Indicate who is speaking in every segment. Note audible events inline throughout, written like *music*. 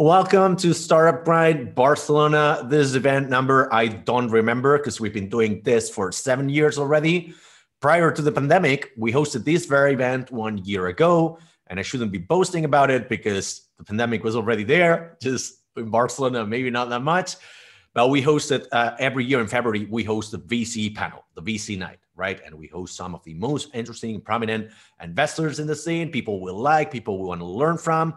Speaker 1: Welcome to Startup Grind Barcelona. This event number I don't remember because we've been doing this for seven years already. Prior to the pandemic, we hosted this very event one year ago, and I shouldn't be boasting about it because the pandemic was already there, just in Barcelona, maybe not that much. But we hosted uh, every year in February, we host the VC panel, the VC night, right? And we host some of the most interesting, prominent investors in the scene, people we like, people we want to learn from.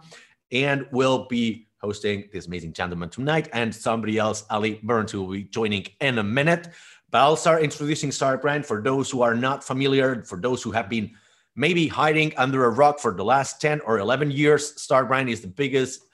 Speaker 1: And we'll be hosting this amazing gentleman tonight and somebody else, Allie Burns, who will be joining in a minute. But I'll start introducing Startup Grind for those who are not familiar, for those who have been maybe hiding under a rock for the last 10 or 11 years. Startup Grind is the biggest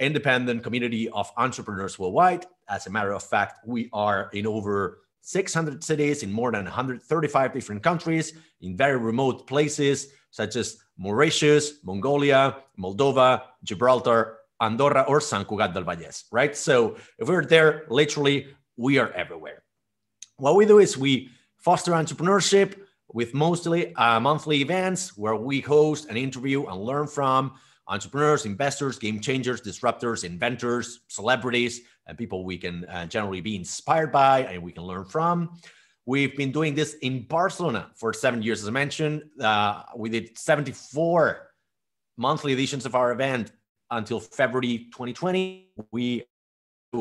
Speaker 1: independent community of entrepreneurs worldwide. As a matter of fact, we are in over 600 cities in more than 135 different countries, in very remote places such as Mauritius, Mongolia, Moldova, Gibraltar, Andorra, or Sant Cugat del Vallès, right? So if we're there, literally, we are everywhere. What we do is we foster entrepreneurship with mostly uh, monthly events where we host and interview and learn from entrepreneurs, investors, game changers, disruptors, inventors, celebrities, and people we can uh, generally be inspired by and we can learn from. We've been doing this in Barcelona for seven years, as I mentioned. Uh, we did 74 monthly editions of our event until February 2020. We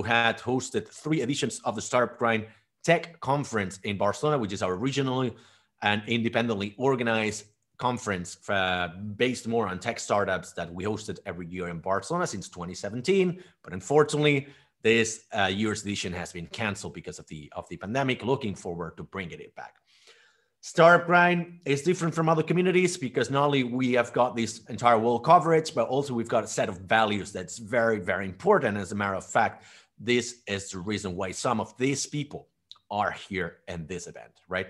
Speaker 1: had hosted three editions of the Startup Grind Tech Conference in Barcelona, which is our regionally and independently organized conference uh, based more on tech startups that we hosted every year in Barcelona since 2017. But unfortunately, this uh, year's edition has been canceled because of the of the pandemic. Looking forward to bringing it back. Startup Grind is different from other communities because not only we have got this entire world coverage, but also we've got a set of values that's very, very important. As a matter of fact, this is the reason why some of these people are here in this event, right?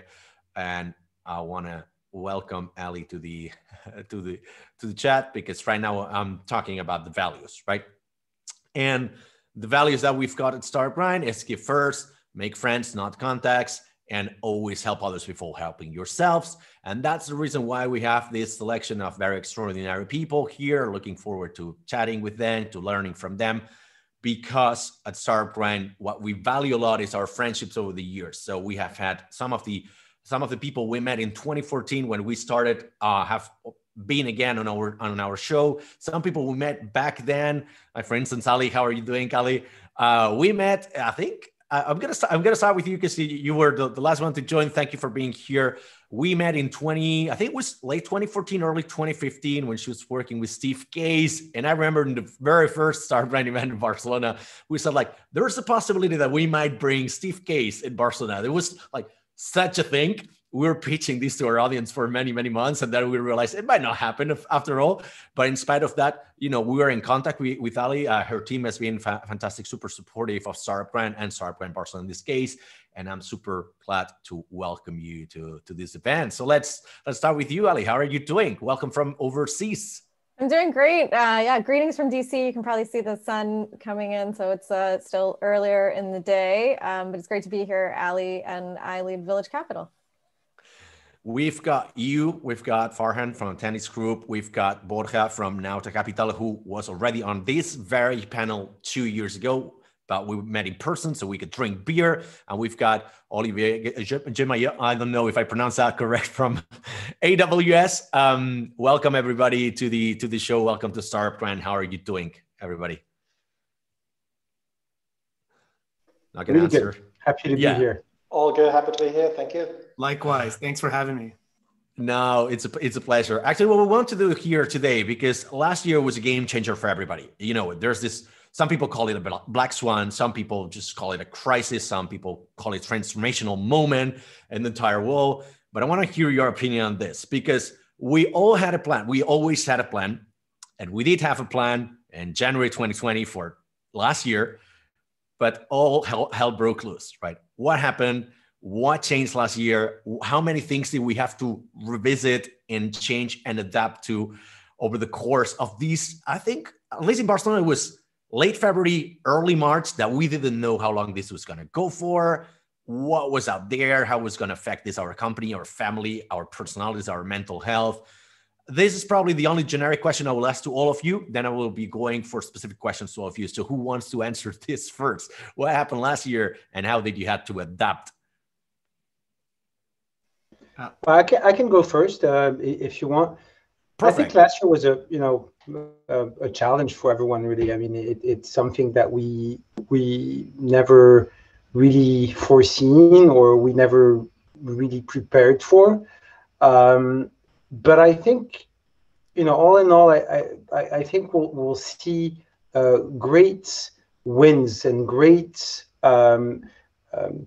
Speaker 1: And I want to welcome Allie to the *laughs* to the to the chat because right now I'm talking about the values, right? And the values that we've got at Startup Grind is give first, make friends, not contacts, and always help others before helping yourselves. And that's the reason why we have this selection of very extraordinary people here. Looking forward to chatting with them, to learning from them. Because at Startup Grind, what we value a lot is our friendships over the years. So we have had some of the some of the people we met in 2014 when we started uh, have been again on our on our show. Some people we met back then, like for instance, Allie. How are you doing, Allie? Uh, we met, I think. I'm gonna start, I'm gonna start with you because you, were the, the last one to join. Thank you for being here. We met in 20, I think it was late 2014, early 2015 when she was working with Steve Case. And I remember in the very first Startup Grind event in Barcelona, we said like, there's a possibility that we might bring Steve Case in Barcelona. There was like such a thing. We were pitching this to our audience for many, many months, and then we realized it might not happen after all. But in spite of that, you know, we were in contact with, with Allie. Uh, her team has been fa- fantastic, super supportive of Startup Grind and Startup Grind Barcelona in this case. And I'm super glad to welcome you to, to this event. So let's let's start with you, Allie. How are you doing? Welcome from overseas.
Speaker 2: I'm doing great. Uh, yeah, greetings from DC. You can probably see the sun coming in, so it's uh, still earlier in the day, um, but it's great to be here. Allie and I lead Village Capital.
Speaker 1: We've got you, we've got Farhan from Anthemis Group, we've got Borja from Nauta Capital, who was already on this very panel two years ago but we met in person so we could drink beer. And we've got Olivier Jim, I don't know if I pronounce that correct from *laughs* AWS. Um, welcome everybody to the to the show. Welcome to Startup Grind. How are you doing, everybody?
Speaker 3: Not gonna really answer. Good. Happy to yeah. be here.
Speaker 4: All good. Happy to be here. Thank you.
Speaker 5: Likewise. Thanks for having me.
Speaker 1: No, it's a it's a pleasure. Actually, what we want to do here today, because last year was a game changer for everybody. You know, there's this some people call it a black swan. Some people just call it a crisis. Some people call it transformational moment in the entire world. But I want to hear your opinion on this because we all had a plan. We always had a plan. And we did have a plan in January 2020 for last year, but all hell, hell broke loose, right? What happened? What changed last year? How many things did we have to revisit and change and adapt to over the course of these? I think, at least in Barcelona, it was late February, early March that we didn't know how long this was going to go for, what was out there, how it was going to affect this, our company, our family, our personalities, our mental health. This is probably the only generic question I will ask to all of you. Then I will be going for specific questions to all of you. So, who wants to answer *laughs* this first? What happened last year, and how did you have to adapt?
Speaker 3: Well, I can I can go first uh, if you want. Perfect. I think last year was a you know a, a challenge for everyone. Really, I mean, it, it's something that we we never really foreseen or we never really prepared for. Um, but I think, you know, all in all, I, I, I think we'll, we'll see uh, great wins and great um, um,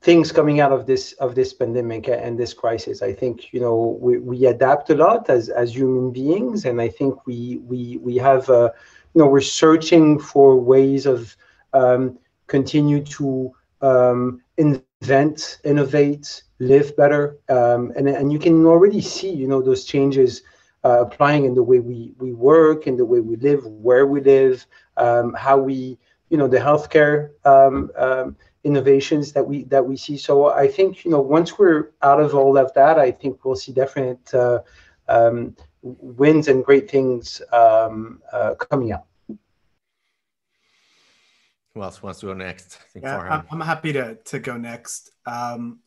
Speaker 3: things coming out of this of this pandemic and this crisis. I think you know we, we adapt a lot as as human beings, and I think we we we have uh, you know we're searching for ways of um, continue to um, invent, innovate, live better, um, and and you can already see you know those changes uh, applying in the way we we work, in the way we live, where we live, um, how we you know the healthcare um, um, innovations that we that we see. So I think you know once we're out of all of that, I think we'll see definite uh, um, wins and great things um, uh, coming out.
Speaker 1: Who else wants to go next?
Speaker 5: yeah, I'm, I'm, happy to to go next. Um,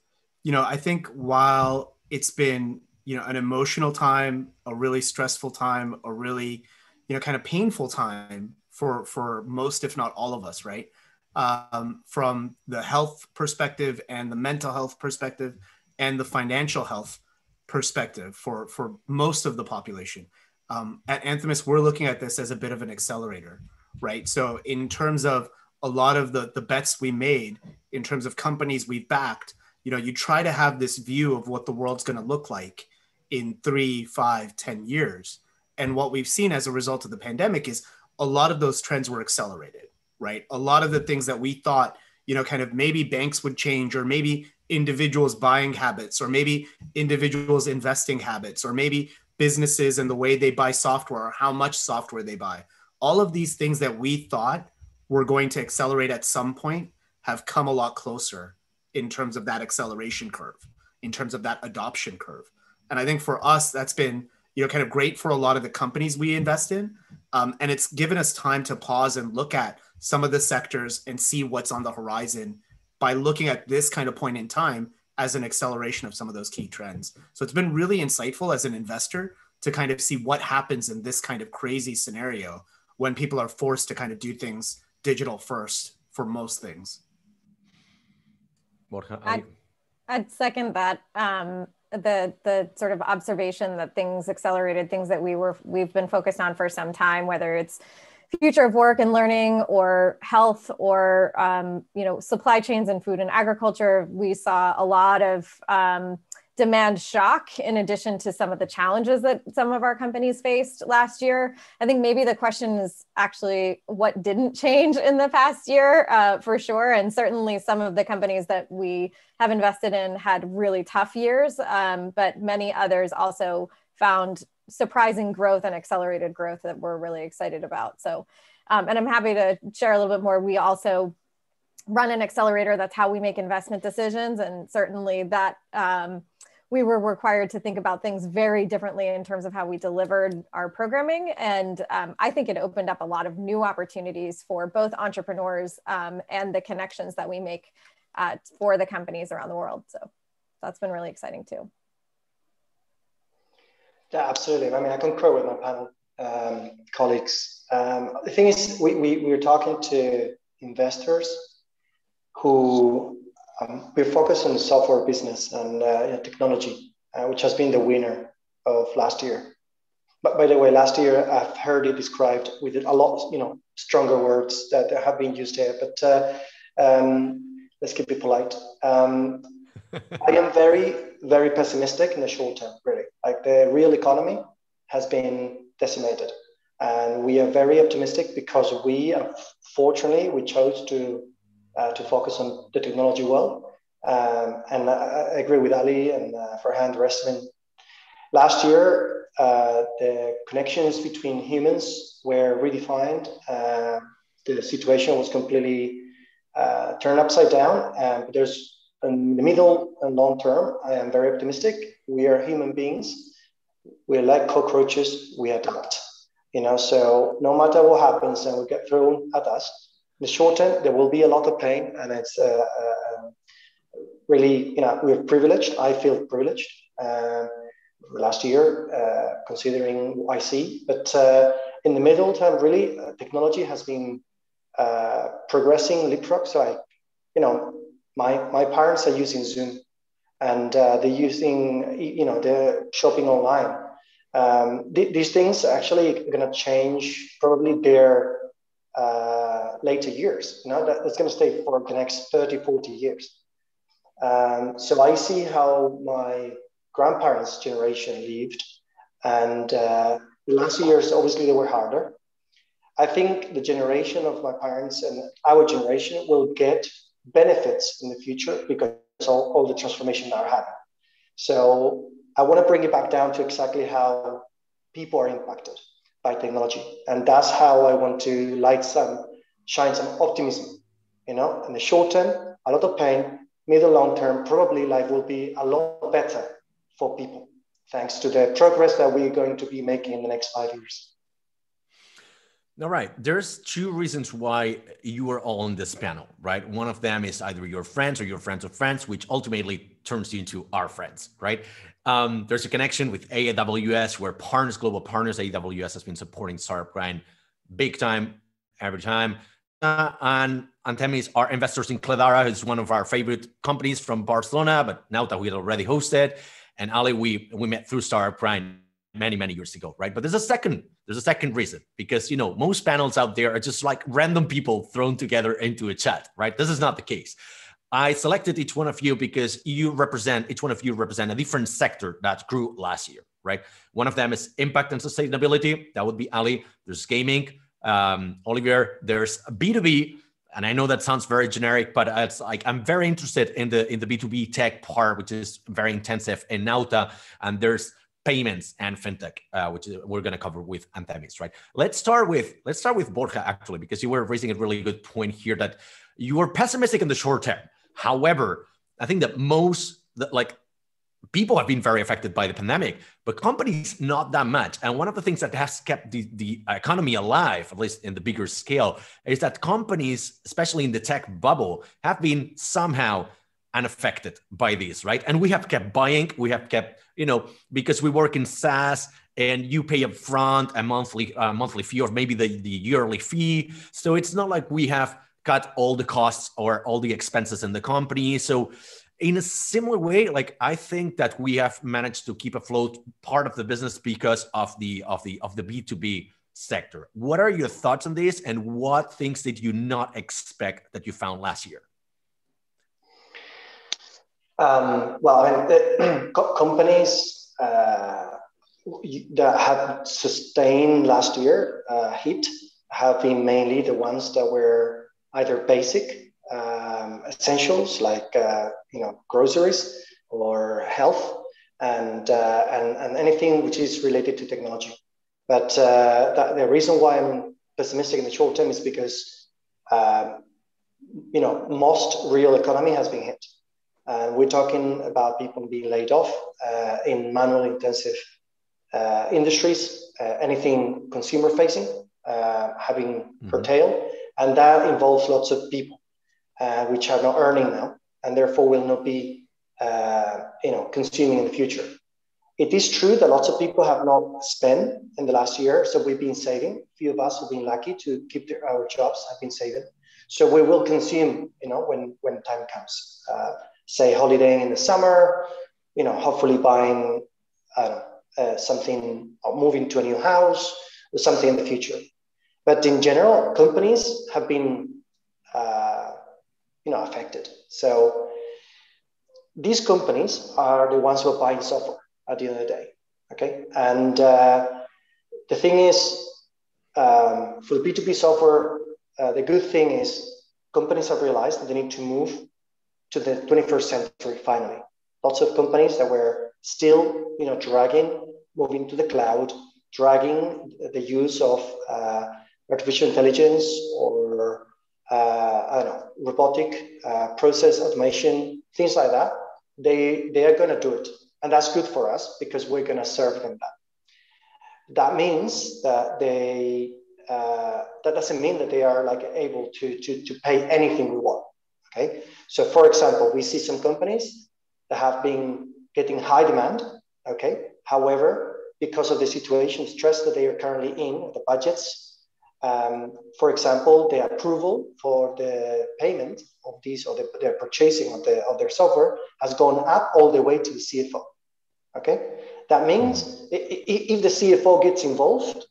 Speaker 5: you know, I think while it's been you know an emotional time, a really stressful time, a really you know kind of painful time for for most, if not all of us, right? Um, from the health perspective and the mental health perspective and the financial health perspective for for most of the population. Um, at Anthemis, we're looking at this as a bit of an accelerator, right? So in terms of a lot of the the bets we made in terms of companies we've backed you know you try to have this view of what the world's going to look like in three five ten years. And what we've seen as a result of the pandemic is a lot of those trends were accelerated right? A lot of the things that we thought you know kind of maybe banks would change or maybe individuals buying habits or maybe individuals investing habits or maybe businesses and the way they buy software or how much software they buy. All of these things that we thought were going to accelerate at some point have come a lot closer in terms of that acceleration curve, in terms of that adoption curve. And I think for us, that's been you know kind of great for a lot of the companies we invest in, um, and it's given us time to pause and look at some of the sectors and see what's on the horizon by looking at this kind of point in time as an acceleration of some of those key trends. So it's been really insightful as an investor to kind of see what happens in this kind of crazy scenario when people are forced to kind of do things digital first for most things.
Speaker 2: What I'd, I'd second that. Um, the the sort of observation that things accelerated, things that we were we've been focused on for some time, whether it's future of work and learning or health or um, you know supply chains and food and agriculture we saw a lot of um, demand shock in addition to some of the challenges that some of our companies faced last year. I think maybe the question is actually what didn't change in the past year uh, for sure. And certainly some of the companies that we have invested in had really tough years um, but many others also found surprising growth and accelerated growth that we're really excited about. So um, and i'm happy to share a little bit more. We also run an accelerator. That's how we make investment decisions. And certainly that um, we were required to think about things very differently in terms of how we delivered our programming. And um, I think it opened up a lot of new opportunities for both entrepreneurs um, and the connections that we make uh, for the companies around the world. So that's been really exciting too.
Speaker 4: Yeah, absolutely. I mean, I concur with my panel um, colleagues. Um, the thing is, we, we, we were talking to investors who um, we're focused on the software business and uh, technology, uh, which has been the winner of last year. But by the way, last year I've heard it described with a lot, you know, stronger words that have been used here. But uh, um, let's keep it polite. Um, I am very, very pessimistic in the short term. Really, like the real economy has been decimated, and we are very optimistic because we, unfortunately, we chose to uh, to focus on the technology well. Um, and I, I, agree with Allie and uh, Farhan, the. Last year, uh, the connections between humans were redefined. Uh, the situation was completely uh, turned upside down. Um, but there's in the middle and long term, I am very optimistic. We are human beings. we're like cockroaches, we adapt. You know, so no matter what happens and we get thrown at us, the short term, there will be a lot of pain and it's uh, uh, really, you know, we're privileged. I feel privileged uh, last year, uh, considering what I see. But uh, in the middle term, really, uh, technology has been progressing leapfrog. So I, you know, my, my parents are using Zoom and they're using, you know, they're shopping online um, th- these things actually going to change probably their uh, later years. Know, that, that's going to stay for the next 30, 40 years. Um, so I see how my grandparents' generation lived, and uh, the last years, obviously, they were harder. I think the generation of my parents and our generation will get benefits in the future because all, all the transformation that are happening. So I want to bring it back down to exactly how people are impacted by technology. And that's how I want to light some, shine some optimism. You know, in the short term, a lot of pain, middle long term, probably life will be a lot better for people, thanks to the progress that we're going to be making in the next five years.
Speaker 1: All right. There's two reasons why you are all on this panel, right? One of them is either your friends or your friends of friends, which ultimately turns you into our friends, right? Um, there's a connection with AWS where partners, global partners, AWS has been supporting Startup Grind big time, every time. Uh, and Anthemis are investors in Cledara, who's one of our favorite companies from Barcelona, but now that we had already hosted. And Allie, we we met through Startup Grind many, many years ago, right? But there's a second, there's a second reason because you know most panels out there are just like random people thrown together into a chat, right? This is not the case. I selected each one of you because you represent each one of you represent a different sector that grew last year, right? One of them is impact and sustainability. That would be Allie. There's gaming, um, Olivier. There's B2B, and I know that sounds very generic, but it's like I'm very interested in the in the B2B tech part, which is very intensive in Nauta, and there's payments and fintech, uh, which we're going to cover with Anthemis, right? Let's start with let's start with Borja actually, because you were raising a really good point here that you were pessimistic in the short term. However, I think that most that like people have been very affected by the pandemic, but companies not that much. And one of the things that has kept the, the economy alive, at least in the bigger scale, is that companies, especially in the tech bubble, have been somehow unaffected by this, right? And we have kept buying, we have kept, you know, because we work in SaaS and you pay upfront a monthly uh, monthly fee or maybe the, the yearly fee. So it's not like we have cut all the costs or all the expenses in the company. So in a similar way, like I think that we have managed to keep afloat part of the business because of the of the of the B2B sector. What are your thoughts on this and what things did you not expect that you found last year?
Speaker 4: Um, well, I mean, the, *clears throat* companies uh, that have sustained last year uh, hit have been mainly the ones that were either basic um, essentials like uh, you know groceries or health and, uh, and and anything which is related to technology. But uh, that, the reason why I'm pessimistic in the short term is because um, you know most real economy has been hit. And we're talking about people being laid off uh, in manual intensive uh, industries, uh, anything consumer facing, having mm-hmm. curtailed and that involves lots of people, uh, which are not earning now, and therefore will not be, uh, you know, consuming in the future. It is true that lots of people have not spent in the last year, so we've been saving. A few of us have been lucky to keep their, our jobs, have been saving. So we will consume, you know, when when time comes. Uh, say holidaying in the summer, you know, hopefully buying, uh, something, or moving to a new house, or something in the future. But in general, companies have been, uh, you know, affected. So these companies are the ones who are buying software at the end of the day. Okay, and uh, the thing is, um, for the B two B software, uh, the good thing is companies have realized that they need to move to the 21st century finally. Lots of companies that were still, you know, dragging, moving to the cloud, dragging the use of uh, artificial intelligence or uh, I don't know, robotic uh, process automation, things like that, they, they are going to do it. and that's good for us because we're going to serve them that. That means that they uh, that doesn't mean that they are like able to, to, to pay anything we want. Okay. So for example, we see some companies that have been getting high demand. Okay. However, because of the situation, stress that they are currently in, the budgets, um, for example, the approval for the payment of these or the, purchasing of, the, of their software has gone up all the way to the CFO. Okay. That means if the CFO gets involved,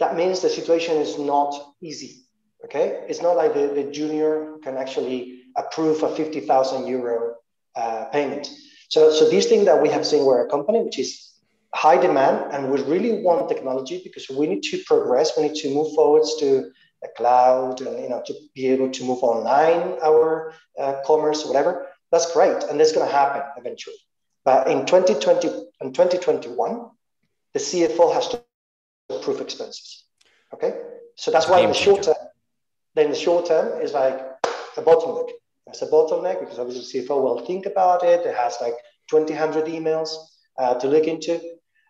Speaker 4: that means the situation is not easy. Okay, it's not like the, the junior can actually approve a 50,000 euro uh, payment. So, so this thing that we have seen, we're a company which is high demand and we really want technology because we need to progress. We need to move forwards to the cloud and you know to be able to move online our uh, commerce, whatever. That's great, and that's going to happen eventually. But in 2020 and 2021, the CFO has to approve expenses. Okay, so that's why in the short term, then the short term is like a bottleneck. It's a bottleneck because obviously CFO will think about it. It has like 200 emails uh, to look into.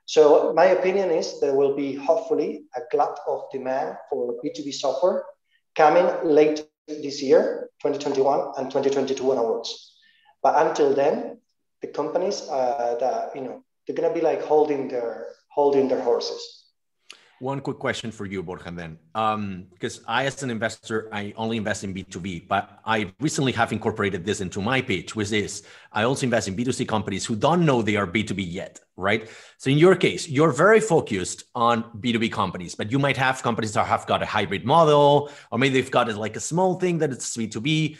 Speaker 4: So my opinion is there will be hopefully a glut of demand for B2B software coming late this year, 2021 and 2022 onwards. But until then, the companies uh, that you know they're gonna be like holding their holding their horses.
Speaker 1: One quick question for you, Borja, then. Um, because I, as an investor, I only invest in B2B, but I recently have incorporated this into my pitch, which is I also invest in B2C companies who don't know they are B2B yet, right? So in your case, you're very focused on B2B companies, but you might have companies that have got a hybrid model, or maybe they've got like a small thing that it's B2B.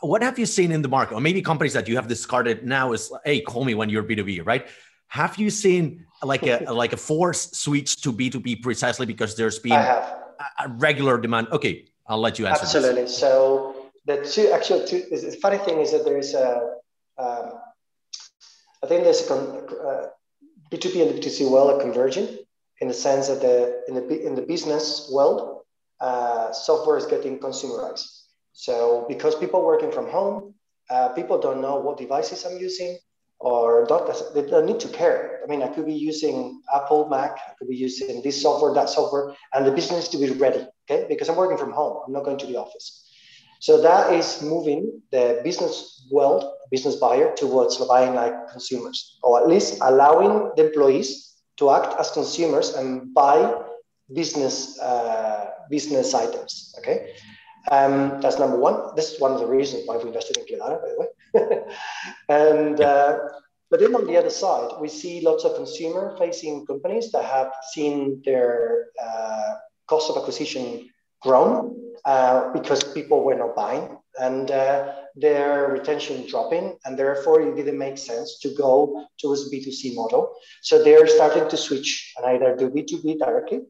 Speaker 1: What have you seen in the market? Or maybe companies that you have discarded now is, hey, call me when you're B2B, right? Have you seen like a *laughs* like a forced switch to B2B precisely because there's been a, a, regular demand? Okay, I'll let you answer.
Speaker 4: Absolutely. This. So the two actually two the funny thing is that there is a um, I think there's a uh, B2B and B2C world are converging in the sense that the in the in the business world uh, software is getting consumerized. So because people working from home, uh, people don't know what devices I'm using or don't, they don't need to care. I mean, I could be using Apple Mac, I could be using this software, that software, and the business to be ready, okay? Because I'm working from home, I'm not going to the office. So that is moving the business world, business buyer towards buying like consumers, or at least allowing the employees to act as consumers and buy business uh, business items. Okay, um, that's number one. This is one of the reasons why we invested in Cledara, by the way. *laughs* and uh, but then on the other side, we see lots of consumer-facing companies that have seen their uh, cost of acquisition grown uh, because people were not buying and uh, their retention dropping, and therefore it didn't make sense to go towards B2C model. So they're starting to switch and either do B2B directly,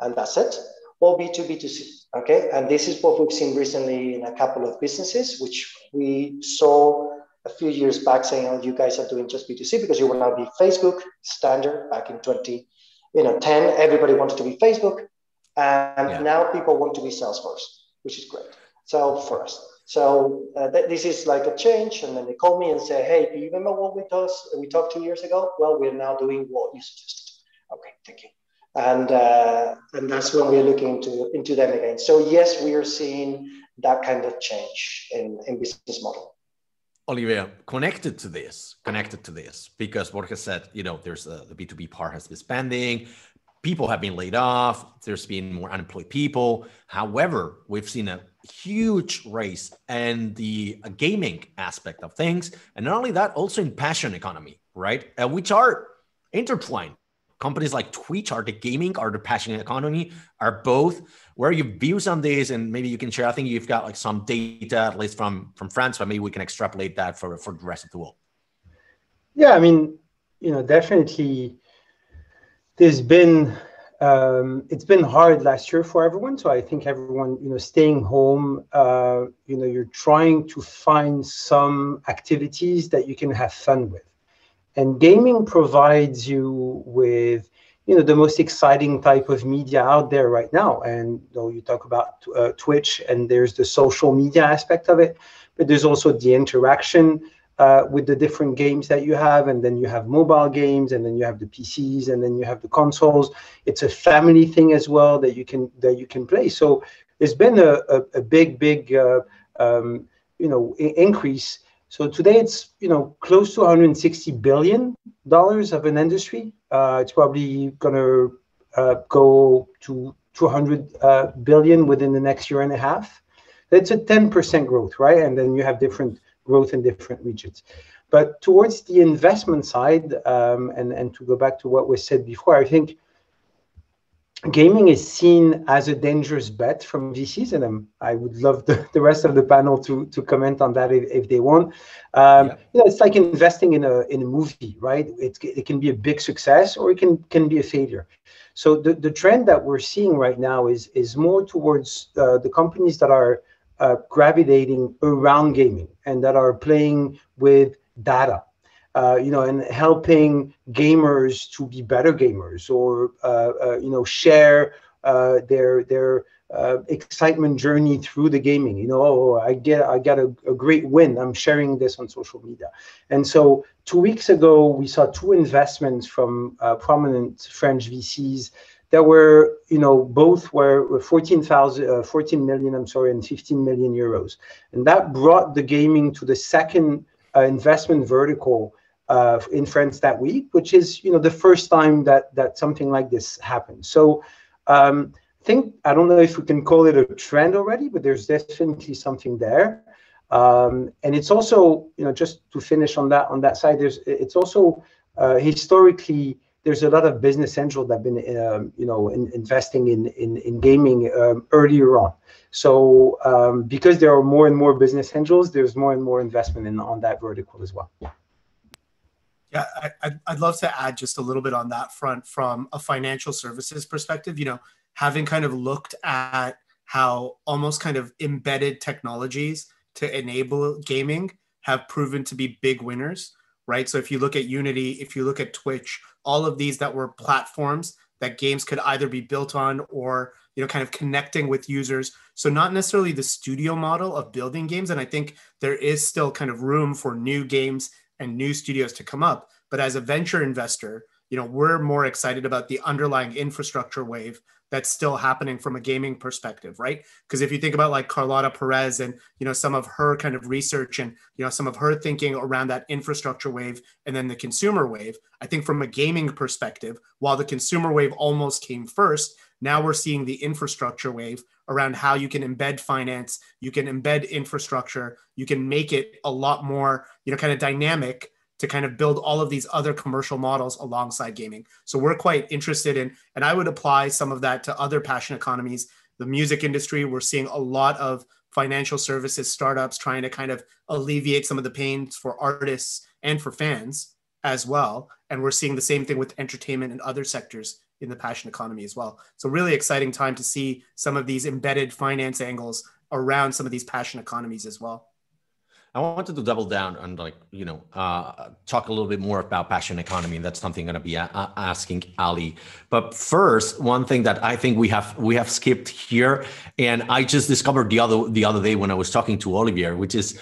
Speaker 4: and that's it, or B2B2C. Okay, and this is what we've seen recently in a couple of businesses, which we saw a few years back saying, "Oh, you guys are doing just B2C because you will now be Facebook standard." Back in 20, you know, 10, everybody wanted to be Facebook, and yeah. now people want to be Salesforce, which is great. So for us, so uh, th- this is like a change, and then they call me and say, "Hey, do you remember what we talked we talked two years ago? Well, we're now doing what you suggested." Okay, thank you. And uh, and that's when we're looking into into them again. So yes, we are seeing that kind of change in, in business model.
Speaker 1: Olivier, connected to this, connected to this, because Borja said, you know, there's a, the B2B part has been spending, people have been laid off, there's been more unemployed people. However, we've seen a huge race and the gaming aspect of things. And not only that, also in passion economy, right? Uh, which are intertwined companies like Twitch are the gaming, are the passion economy, are both. Where are your views on this? And maybe you can share. I think you've got like some data, at least from from France, but maybe we can extrapolate that for for the rest of the world.
Speaker 3: Yeah, I mean, you know, definitely, there's been um, it's been hard last year for everyone. So I think everyone, you know, staying home, uh, you know, you're trying to find some activities that you can have fun with. And gaming provides you with you know the most exciting type of media out there right now and you, you talk about uh, twitch and there's the social media aspect of it but there's also the interaction uh, with the different games that you have, and then you have mobile games, and then you have the PCs, and then you have the consoles. It's a family thing as well that you can that you can play. So there's been a, a, a big, big uh, um, you know increase. So today it's you know close to 160 billion dollars of an industry. Uh, it's probably gonna uh, go to 200 uh, billion within the next year and a half. That's a 10% growth, right? And then you have different growth in different regions. But towards the investment side, um, and, and to go back to what was said before, I think gaming is seen as a dangerous bet from VCs, and um, I would love the, *laughs* the rest of the panel to to comment on that if, if they want. Um, yeah. You know, it's like investing in a in a movie, right? It, it can be a big success or it can can be a failure. So the, the trend that we're seeing right now is is more towards uh, the companies that are uh, gravitating around gaming and that are playing with data uh, you know, and helping gamers to be better gamers, or uh, uh, you know, share uh, their their uh, excitement journey through the gaming. You know, oh, I get I got a, a, great win. I'm sharing this on social media. And so, two weeks ago, we saw two investments from uh, prominent French VCs that were, you know, both were 14,000, 14 million, I'm sorry, and 15 million euros. And that brought the gaming to the second investment vertical uh, in France that week, which is you know the first time that that something like this happened. So um, I think I don't know if we can call it a trend already, but there's definitely something there. Um, and it's also you know just to finish on that on that side, there's it's also uh, historically there's a lot of business angels that have been um, you know in, investing in in, in gaming um, earlier on. So um, because there are more and more business angels, there's more and more investment in on that vertical as well.
Speaker 5: Yeah, I, I'd love to add just a little bit on that front from a financial services perspective. You know, having kind of looked at how almost kind of embedded technologies to enable gaming have proven to be big winners, right? So if you look at Unity, if you look at Twitch, all of these that were platforms that games could either be built on or you know kind of connecting with users so not necessarily the studio model of building games and i think there is still kind of room for new games and new studios to come up. But as a venture investor, you know, we're more excited about the underlying infrastructure wave that's still happening from a gaming perspective, right? Because if you think about like Carlota Perez and you know some of her kind of research and you know some of her thinking around that infrastructure wave and then the consumer wave, I think from a gaming perspective, while the consumer wave almost came first, now we're seeing the infrastructure wave around how you can embed finance, you can embed infrastructure, you can make it a lot more, you know, kind of dynamic to kind of build all of these other commercial models alongside gaming. So we're quite interested in, and I would apply some of that to other passion economies. The music industry, we're seeing a lot of financial services startups trying to kind of alleviate some of the pains for artists and for fans as well. And we're seeing the same thing with entertainment and other sectors in the passion economy as well. So really exciting time to see some of these embedded finance angles around some of these passion economies as well.
Speaker 1: I wanted to double down and like you know uh, talk a little bit more about passion economy, and that's something I'm going to be a- asking Allie. But first, one thing that I think we have we have skipped here, and I just discovered the other the other day when I was talking to Olivier, which is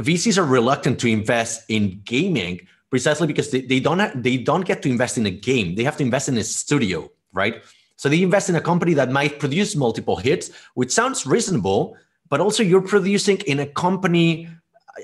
Speaker 1: VCs are reluctant to invest in gaming precisely because they, they don't have, they don't get to invest in a game; they have to invest in a studio, right? So they invest in a company that might produce multiple hits, which sounds reasonable, but also you're producing in a company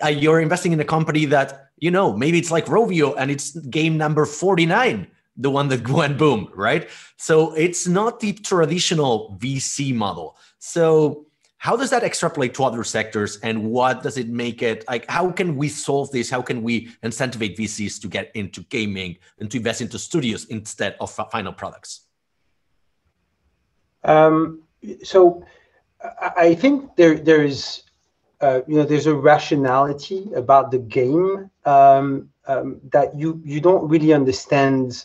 Speaker 1: uh, you're investing in a company that you know maybe it's like Rovio and it's game number 49 the one that *laughs* went boom right? So it's not the traditional vc model. So how does that extrapolate to other sectors and what does it make it like how can we solve this? How can we incentivize vcs to get into gaming and to invest into studios instead of final products?
Speaker 3: Um, so i think there there is uh, you know there's a rationality about the game um, um, that you you don't really understand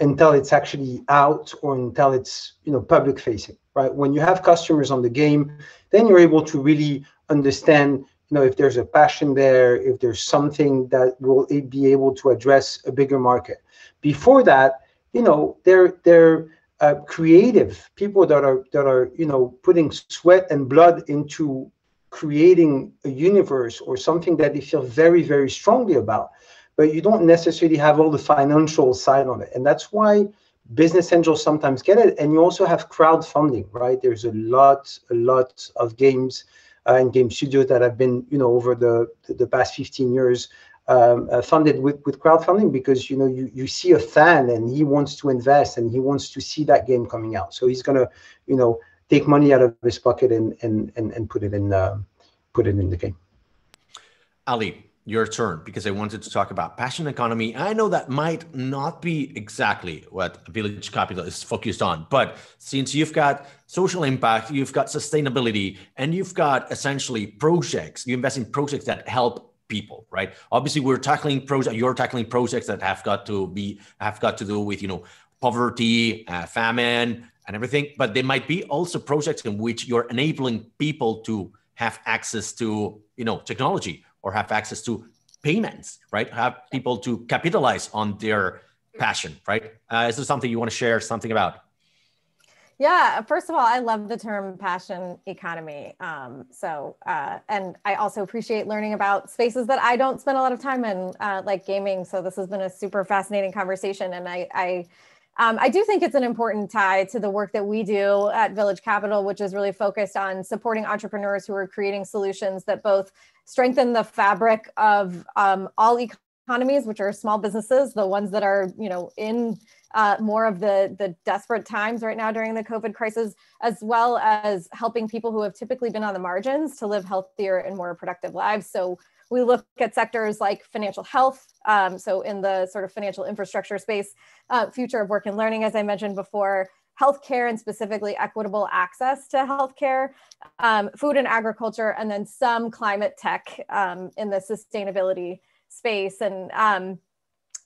Speaker 3: until it's actually out or until it's you know public facing right when you have customers on the game then you're able to really understand you know if there's a passion there if there's something that will be able to address a bigger market before that you know they're they're uh, creative people that are that are you know putting sweat and blood into creating a universe or something that they feel very, very strongly about. But you don't necessarily have all the financial side on it. And that's why business angels sometimes get it. And you also have crowdfunding, right? There's a lot, a lot of games uh, and game studios that have been, you know, over the, the past 15 years um, uh, funded with, with crowdfunding because you know you, you see a fan and he wants to invest and he wants to see that game coming out so he's gonna you know take money out of his pocket and and and, and put it in uh, put it in the game.
Speaker 1: Allie, your turn because I wanted to talk about passion economy. I know that might not be exactly what Village Capital is focused on, but since you've got social impact, you've got sustainability, and you've got essentially projects, you invest in projects that help people, right? Obviously, we're tackling projects. You're tackling projects that have got to be have got to do with you know poverty, uh, famine, and everything. But there might be also projects in which you're enabling people to have access to you know technology or have access to payments, right? Have people to capitalize on their passion, right? Uh, is there something you want to share something about?
Speaker 2: Yeah, first of all, I love the term passion economy. Um, so, uh, and I also appreciate learning about spaces that I don't spend a lot of time in, uh, like gaming. So, this has been a super fascinating conversation. And I, I um, I do think it's an important tie to the work that we do at Village Capital, which is really focused on supporting entrepreneurs who are creating solutions that both strengthen the fabric of um, all economies, which are small businesses, the ones that are you know in uh, more of the the desperate times right now during the COVID crisis, as well as helping people who have typically been on the margins to live healthier and more productive lives. So we look at sectors like financial health, um, so in the sort of financial infrastructure space, uh, future of work and learning, as I mentioned before, healthcare and specifically equitable access to healthcare, um, food and agriculture, and then some climate tech um, in the sustainability space. And um,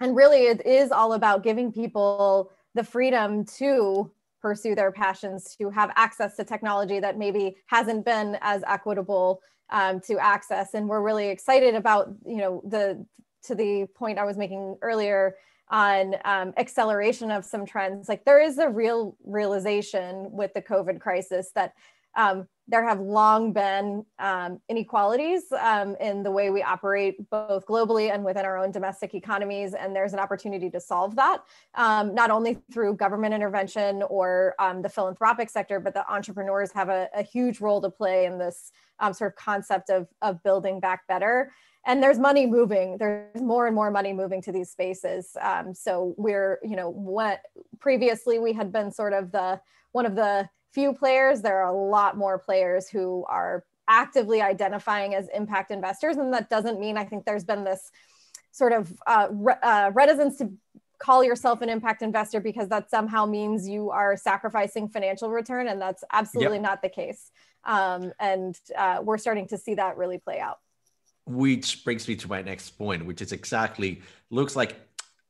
Speaker 2: and really, it is all about giving people the freedom to pursue their passions, to have access to technology that maybe hasn't been as equitable um, to access. And we're really excited about, you know, the to the point I was making earlier on um, acceleration of some trends. Like there is a real realization with the COVID crisis that um, there have long been um, inequalities um, in the way we operate both globally and within our own domestic economies. And there's an opportunity to solve that, um, not only through government intervention or um, the philanthropic sector, but the entrepreneurs have a, a huge role to play in this um, sort of concept of, of building back better. And there's money moving. There's more and more money moving to these spaces. Um, so we're, you know, what previously we had been sort of the one of the few players, there are a lot more players who are actively identifying as impact investors. And that doesn't mean I think there's been this sort of uh, re- uh, reticence to call yourself an impact investor because that somehow means you are sacrificing financial return. And that's absolutely yep. not the case. Um, and uh, we're starting to see that really play out.
Speaker 1: Which brings me to my next point, which is exactly looks like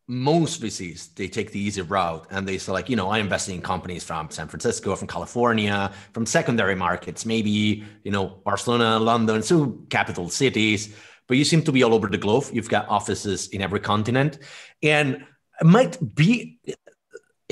Speaker 1: most VCs they take the easy route and they say like you know I invest in companies from San Francisco, from California, from secondary markets, maybe you know Barcelona, London, so capital cities. But you seem to be all over the globe. You've got offices in every continent, and it might be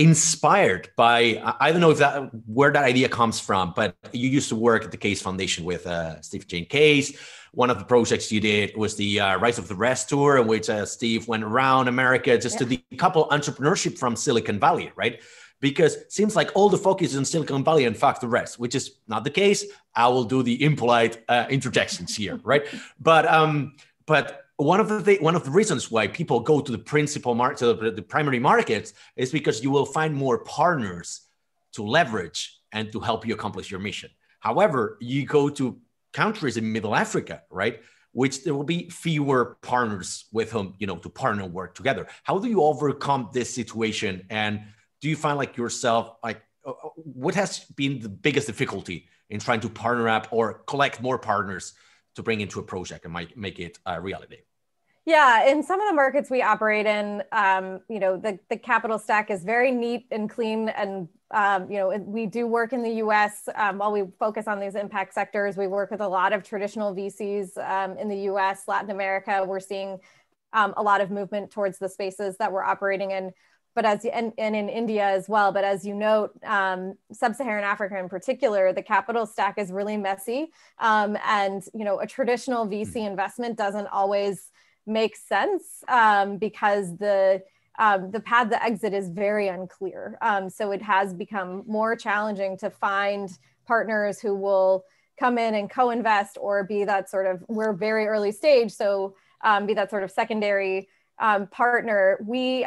Speaker 1: inspired by I don't know if that where that idea comes from, but you used to work at the Case Foundation with uh, Steve Jane Case one of the projects you did was the uh, Rise of the Rest tour, in which uh, Steve went around America just yeah. to decouple entrepreneurship from Silicon Valley, right? Because it seems like all the focus is on Silicon Valley and fuck the rest, which is not the case. I will do the impolite uh, interjections here, right? *laughs* But um, but one of the th- one of the reasons why people go to the principal market, the primary markets, is because you will find more partners to leverage and to help you accomplish your mission. However, you go to countries in Middle Africa, right? Which there will be fewer partners with whom, you know, to partner work together. How do you overcome this situation? And do you find like yourself, like, uh, uh, what has been the biggest difficulty in trying to partner up or collect more partners to bring into a project and make, make it a reality?
Speaker 2: Yeah, in some of the markets we operate in, um, you know, the, the capital stack is very neat and clean. And, um, you know, we do work in the US um, while we focus on these impact sectors. We work with a lot of traditional VCs um, in the US, Latin America. We're seeing um, a lot of movement towards the spaces that we're operating in. but as and, and in India as well. But as you note, um, sub-Saharan Africa in particular, the capital stack is really messy, um, and you know a traditional VC hmm. investment doesn't always make sense um, because the um, the path to exit is very unclear. Um, so it has become more challenging to find partners who will come in and co-invest or be that sort of we're very early stage, so um, be that sort of secondary partner. We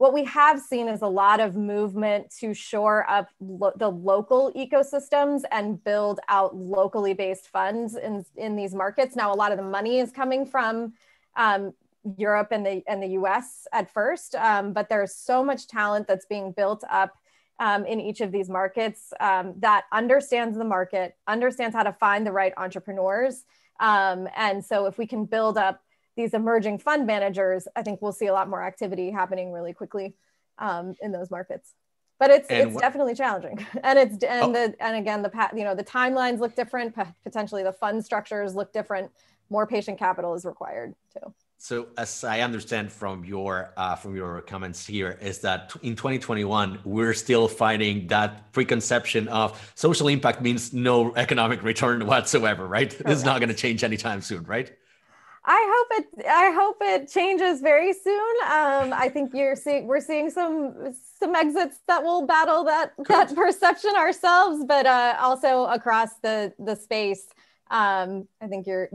Speaker 2: what we have seen is a lot of movement to shore up lo- the local ecosystems and build out locally based funds in, in these markets. Now, a lot of the money is coming from um, Europe and the, and the US at first, um, but there's so much talent that's being built up um, in each of these markets um, that understands the market, understands how to find the right entrepreneurs. Um, and so, if we can build up these emerging fund managers, I think we'll see a lot more activity happening really quickly um, in those markets. But it's and it's what, definitely challenging, *laughs* and it's and oh. the and again the you know the timelines look different. Potentially the fund structures look different. More patient capital is required too.
Speaker 1: So, as I understand from your uh, from your comments here, is that in 2021 we're still finding that preconception of social impact means no economic return whatsoever, right? Correct. This is not going to change anytime soon, right?
Speaker 2: I hope it. I hope it changes very soon. Um, I think you're seeing we're seeing some some exits that will battle that that perception ourselves, but uh, also across the the space. Um, I think you're.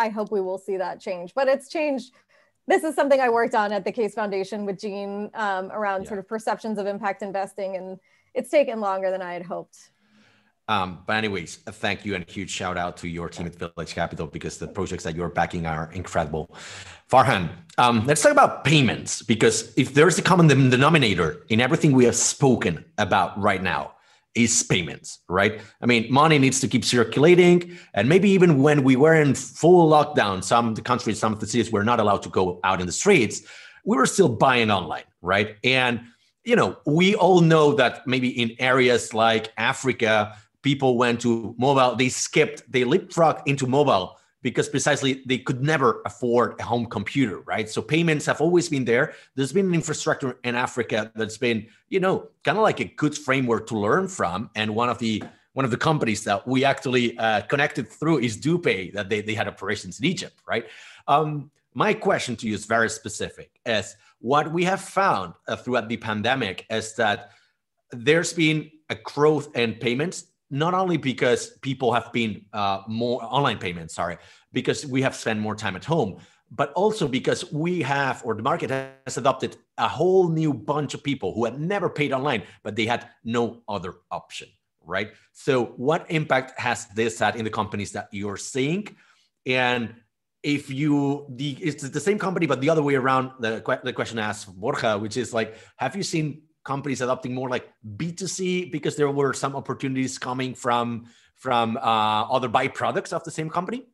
Speaker 2: I hope we will see that change, but it's changed. This is something I worked on at the Case Foundation with Jean um, around yeah. sort of perceptions of impact investing, and it's taken longer than I had hoped.
Speaker 1: Um, but anyways, a thank you and a huge shout out to your team at Village Capital because the projects that you're backing are incredible. Farhan, um, let's talk about payments because if there's a common denominator in everything we have spoken about right now, is payments, right? I mean, money needs to keep circulating. And maybe even when we were in full lockdown, some of the countries, some of the cities were not allowed to go out in the streets, we were still buying online, right? And you know, we all know that maybe in areas like Africa, people went to mobile, they skipped, they leapfrogged into mobile because precisely they could never afford a home computer, right? So payments have always been there. There's been an infrastructure in Africa that's been, you know, kind of like a good framework to learn from. And one of the one of the companies that we actually uh, connected through is DuPay, that they, they had operations in Egypt, right? Um, my question to you is very specific. As what we have found uh, throughout the pandemic is that there's been a growth in payments not only because people have been uh, more online payments, sorry, because we have spent more time at home, but also because we have, or the market has adopted a whole new bunch of people who had never paid online, but they had no other option, right? So, what impact has this had in the companies that you're seeing? And if you the it's the same company but the other way around the, the question asked Borja which is like have you seen companies adopting more like B2C because there were some opportunities coming from from uh, other byproducts of the same company?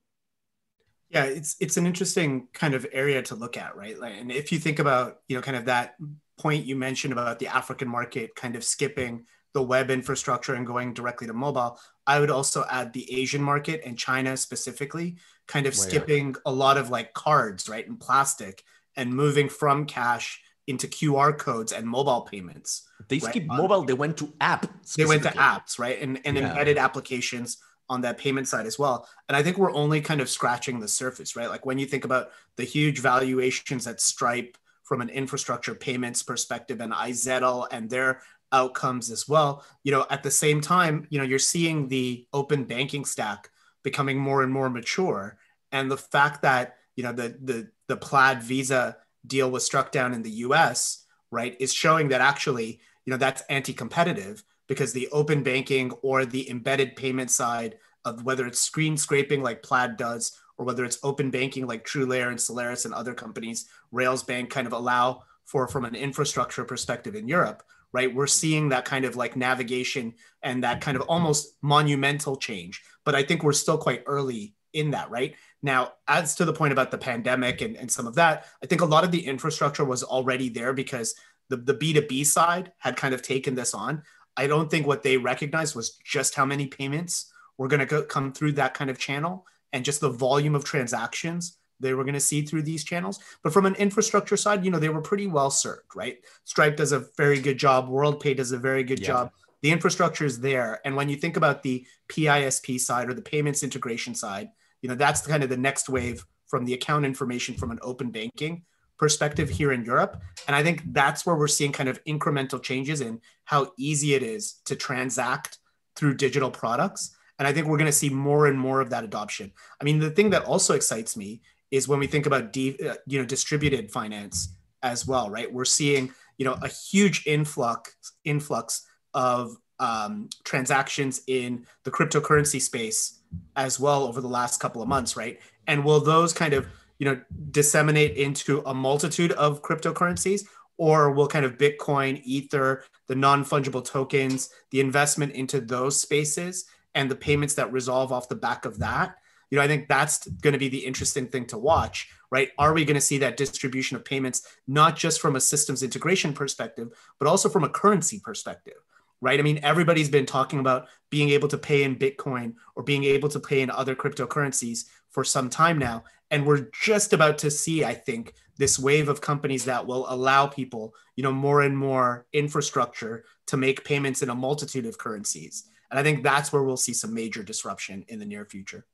Speaker 5: Yeah, it's it's an interesting kind of area to look at, right? Like, and if you think about you know kind of that point you mentioned about the African market kind of skipping the web infrastructure and going directly to mobile, I would also add the Asian market and China specifically, kind of skipping a lot of like cards, right, and plastic and moving from cash into QR codes and mobile payments.
Speaker 1: They right? skipped mobile, they went to app.
Speaker 5: They went to apps, right? And, and yeah. embedded applications on that payment side as well. And I think we're only kind of scratching the surface, right? Like when you think about the huge valuations that Stripe from an infrastructure payments perspective and iZettle and their outcomes as well, you know, at the same time, you know, you're seeing the open banking stack becoming more and more mature. And the fact that, you know, the the the Plaid Visa deal was struck down in the US, right, is showing that actually, you know, that's anti-competitive because the open banking or the embedded payment side of whether it's screen scraping like Plaid does, or whether it's open banking like TrueLayer and Solaris and other companies, Railsbank kind of allow for from an infrastructure perspective in Europe, right? We're seeing that kind of like navigation and that kind of almost monumental change. But I think we're still quite early in that, right? Now, as to the point about the pandemic and, and some of that, I think a lot of the infrastructure was already there because the, the B2B side had kind of taken this on. I don't think what they recognized was just how many payments were going to come through that kind of channel and just the volume of transactions they were going to see through these channels. But from an infrastructure side, you know, they were pretty well served, right? Stripe does a very good job. WorldPay does a very good yeah. job. The infrastructure is there. And when you think about the PISP side or the payments integration side, you know, that's kind of the next wave from the account information from an open banking perspective here in Europe. And I think that's where we're seeing kind of incremental changes in how easy it is to transact through digital products. And I think we're going to see more and more of that adoption. I mean, the thing that also excites me is when we think about de- uh, you know distributed finance as well, right? We're seeing you know a huge influx influx of um, transactions in the cryptocurrency space as well over the last couple of months, right? And will those kind of you know disseminate into a multitude of cryptocurrencies, or will kind of Bitcoin, Ether, the non-fungible tokens, the investment into those spaces, and the payments that resolve off the back of that you know, I think that's going to be the interesting thing to watch, right? Are we going to see that distribution of payments, not just from a systems integration perspective, but also from a currency perspective, right? I mean, everybody's been talking about being able to pay in Bitcoin or being able to pay in other cryptocurrencies for some time now. And we're just about to see, I think, this wave of companies that will allow people, you know, more and more infrastructure to make payments in a multitude of currencies. And I think that's where we'll see some major disruption in the near future.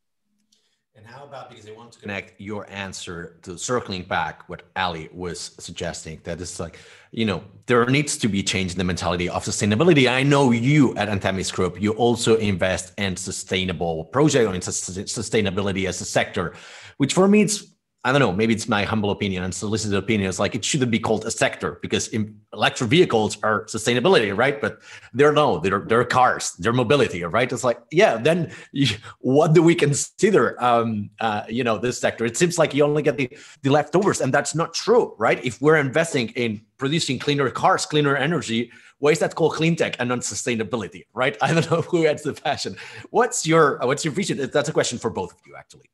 Speaker 1: And how about because I want to connect your answer to circling back what Allie was suggesting that it's like, you know, there needs to be change in the mentality of sustainability. I know you at Anthemis Group, you also invest in sustainable project or in sustainability as a sector, which for me it's I don't know, maybe it's my humble opinion and solicited opinion. It's like it shouldn't be called a sector because electric vehicles are sustainability, right? But they're no, they're they're cars, they're mobility, right? It's like, yeah, then what do we consider, um, uh, you know, this sector? It seems like you only get the the leftovers, and that's not true, right? If we're investing in producing cleaner cars, cleaner energy, why is that called clean tech and not sustainability, right? *laughs* I don't know who adds the passion. What's your what's your vision? That's a question for both of you, actually.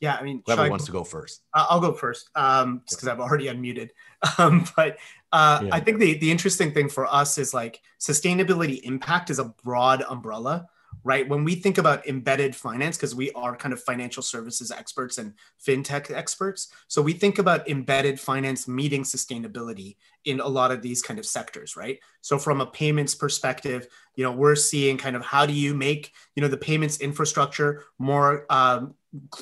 Speaker 5: Yeah, I mean,
Speaker 1: whoever wants to go first.
Speaker 5: I'll go first, um, just because I've already unmuted. *laughs* Um, but uh, yeah. I think the the interesting thing for us is like sustainability impact is a broad umbrella, right? When we think about embedded finance, because we are kind of financial services experts and fintech experts, so we think about embedded finance meeting sustainability in a lot of these kind of sectors, right? So from a payments perspective, you know, we're seeing kind of how do you make you know the payments infrastructure more um,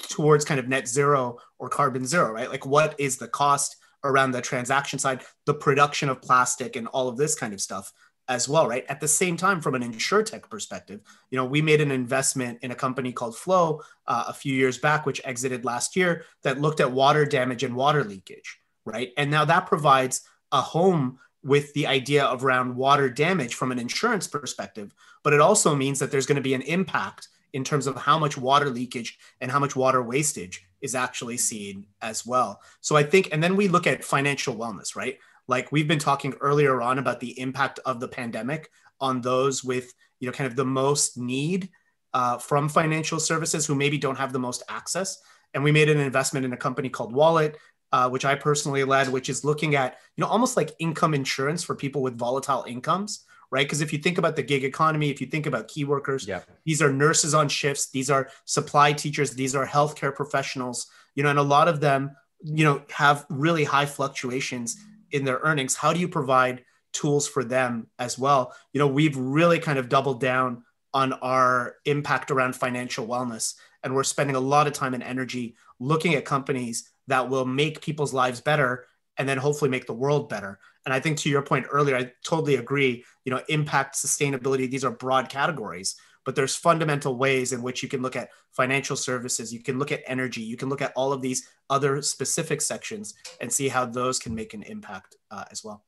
Speaker 5: towards kind of net zero or carbon zero, right? Like what is the cost around the transaction side, the production of plastic and all of this kind of stuff as well, right? At the same time, from an insurtech perspective, you know, we made an investment in a company called Flow uh, a few years back, which exited last year, that looked at water damage and water leakage, right? And now that provides a home with the idea of around water damage from an insurance perspective, but it also means that there's going to be an impact in terms of how much water leakage and how much water wastage is actually seen as well. So I think, and then we look at financial wellness, right? Like we've been talking earlier on about the impact of the pandemic on those with, you know, kind of the most need uh, from financial services who maybe don't have the most access. And we made an investment in a company called Wollit, uh, which I personally led, which is looking at, you know, almost like income insurance for people with volatile incomes right? Because if you think about the gig economy, if you think about key workers, yeah. these are nurses on shifts, these are supply teachers, these are healthcare professionals, you know, and a lot of them, you know, have really high fluctuations in their earnings. How do you provide tools for them as well? You know, we've really kind of doubled down on our impact around financial wellness. And we're spending a lot of time and energy looking at companies that will make people's lives better and then hopefully make the world better. And I think to your point earlier, I totally agree. You know, impact, sustainability, these are broad categories, but there's fundamental ways in which you can look at financial services, you can look at energy, you can look at all of these other specific sections and see how those can make an impact uh, as well.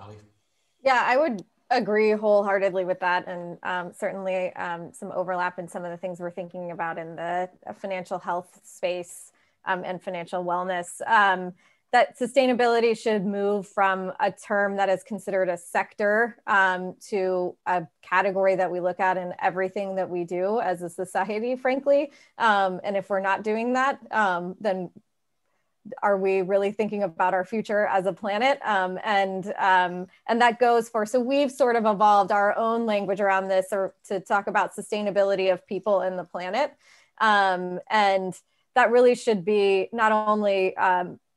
Speaker 2: Allie? Yeah, I would agree wholeheartedly with that and um, certainly um, some overlap in some of the things we're thinking about in the financial health space um, and financial wellness um, that sustainability should move from a term that is considered a sector um, to a category that we look at in everything that we do as a society, frankly. Um, and if we're not doing that, um, then are we really thinking about our future as a planet? Um, and um, and that goes for so we've sort of evolved our own language around this, or to talk about sustainability of people and the planet. Um, and that really should be not only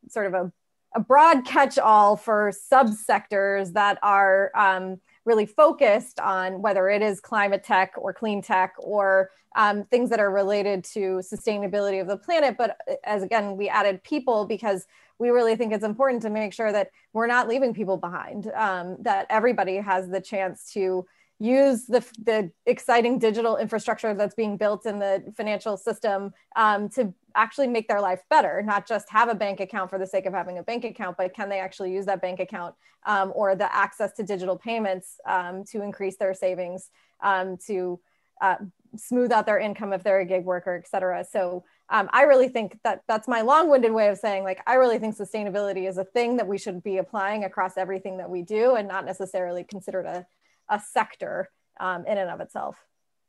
Speaker 2: sort of a, a broad catch-all for subsectors that are um, really focused on whether it is climate tech or clean tech or um, things that are related to sustainability of the planet. But uh, as again, we added people because we really think it's important to make sure that we're not leaving people behind, um, that everybody has the chance to use the, the exciting digital infrastructure that's being built in the financial system um, to actually make their life better, not just have a bank account for the sake of having a bank account, but can they actually use that bank account um, or the access to digital payments um, to increase their savings, um, to uh, smooth out their income if they're a gig worker, et cetera. So um, I really think that that's my long-winded way of saying like, I really think sustainability is a thing that we should be applying across everything that we do and not necessarily considered a, a sector um, in and of itself.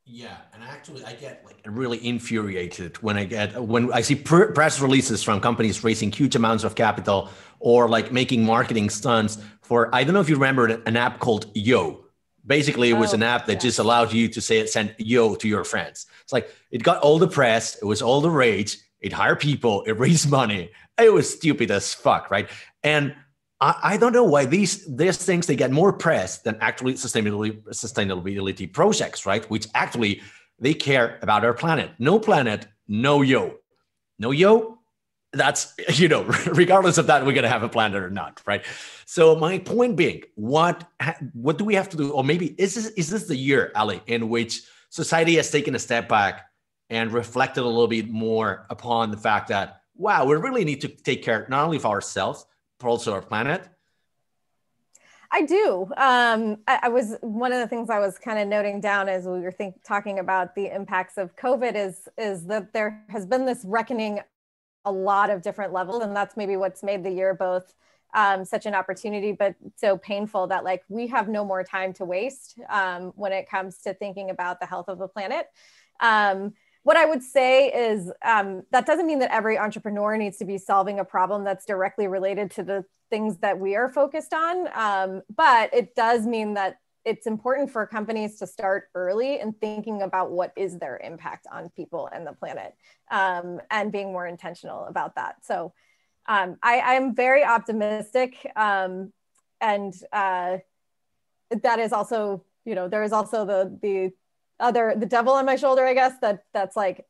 Speaker 1: Yeah, and actually, I get like really infuriated when I get when I see press releases from companies raising huge amounts of capital or like making marketing stunts for. I don't know if you remember an app called Yo. Basically, it was oh, an app that just allowed you to say send Yo to your friends. It's like it got all the press, it was all the rage, it hired people, it raised money. It was stupid as fuck, right? And I, I don't know why these these things they get more press than actually sustainability sustainability projects, right? Which actually they care about our planet. No planet, no yo, no yo. That's *laughs* you know, *laughs* regardless of that, we're gonna have a planet or not, right? So my point being, what what do we have to do? Or maybe is this is this the year, Allie, in which society has taken a step back and reflected a little bit more upon the fact that wow, we really need to take care not only of ourselves also our planet?
Speaker 2: I do. Um, I, I, was one of the things I was kind of noting down as we were think, talking about the impacts of COVID is is that there has been this reckoning a lot of different levels, and that's maybe what's made the year both um, such an opportunity, but so painful that like we have no more time to waste um, when it comes to thinking about the health of the planet. Um, what I would say is um, that doesn't mean that every entrepreneur needs to be solving a problem that's directly related to the things that we are focused on. Um, but it does mean that it's important for companies to start early and thinking about what is their impact on people and the planet um, and being more intentional about that. So um, I, am very optimistic. Um, and uh, that is also, you know, there is also the, the other the devil on my shoulder i guess that that's like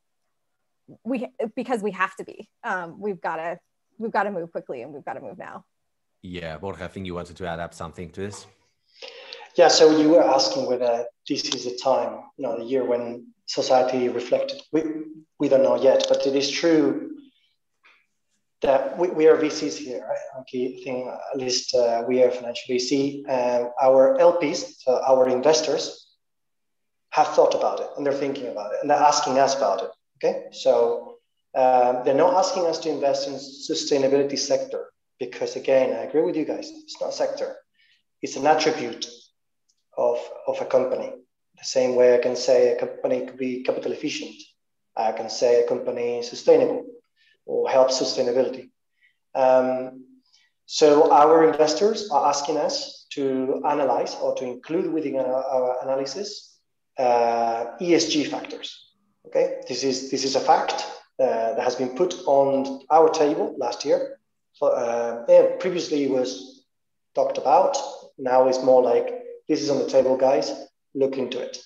Speaker 2: we because we have to be um, we've got to we've got to move quickly and we've got to move now
Speaker 1: yeah Borja i think you wanted to add up something to this
Speaker 4: yeah so you were asking whether this is a time you know the year when society reflected we we don't know yet but it is true that we, we are VCs here, right? Okay, I think at least uh, we are financial VC. Uh, our LPs, so our investors, have thought about it and they're thinking about it and they're asking us about it. Okay, so um, they're not asking us to invest in sustainability sector because again, I agree with you guys. It's not a sector; it's an attribute of of a company. The same way I can say a company could be capital efficient. I can say a company is sustainable or help sustainability. Um, so our investors are asking us to analyze or to include within our, our analysis uh, ESG factors. Okay, this is this is a fact uh, that has been put on our table last year. So, uh, yeah, previously was talked about. Now it's more like this is on the table, guys. Look into it.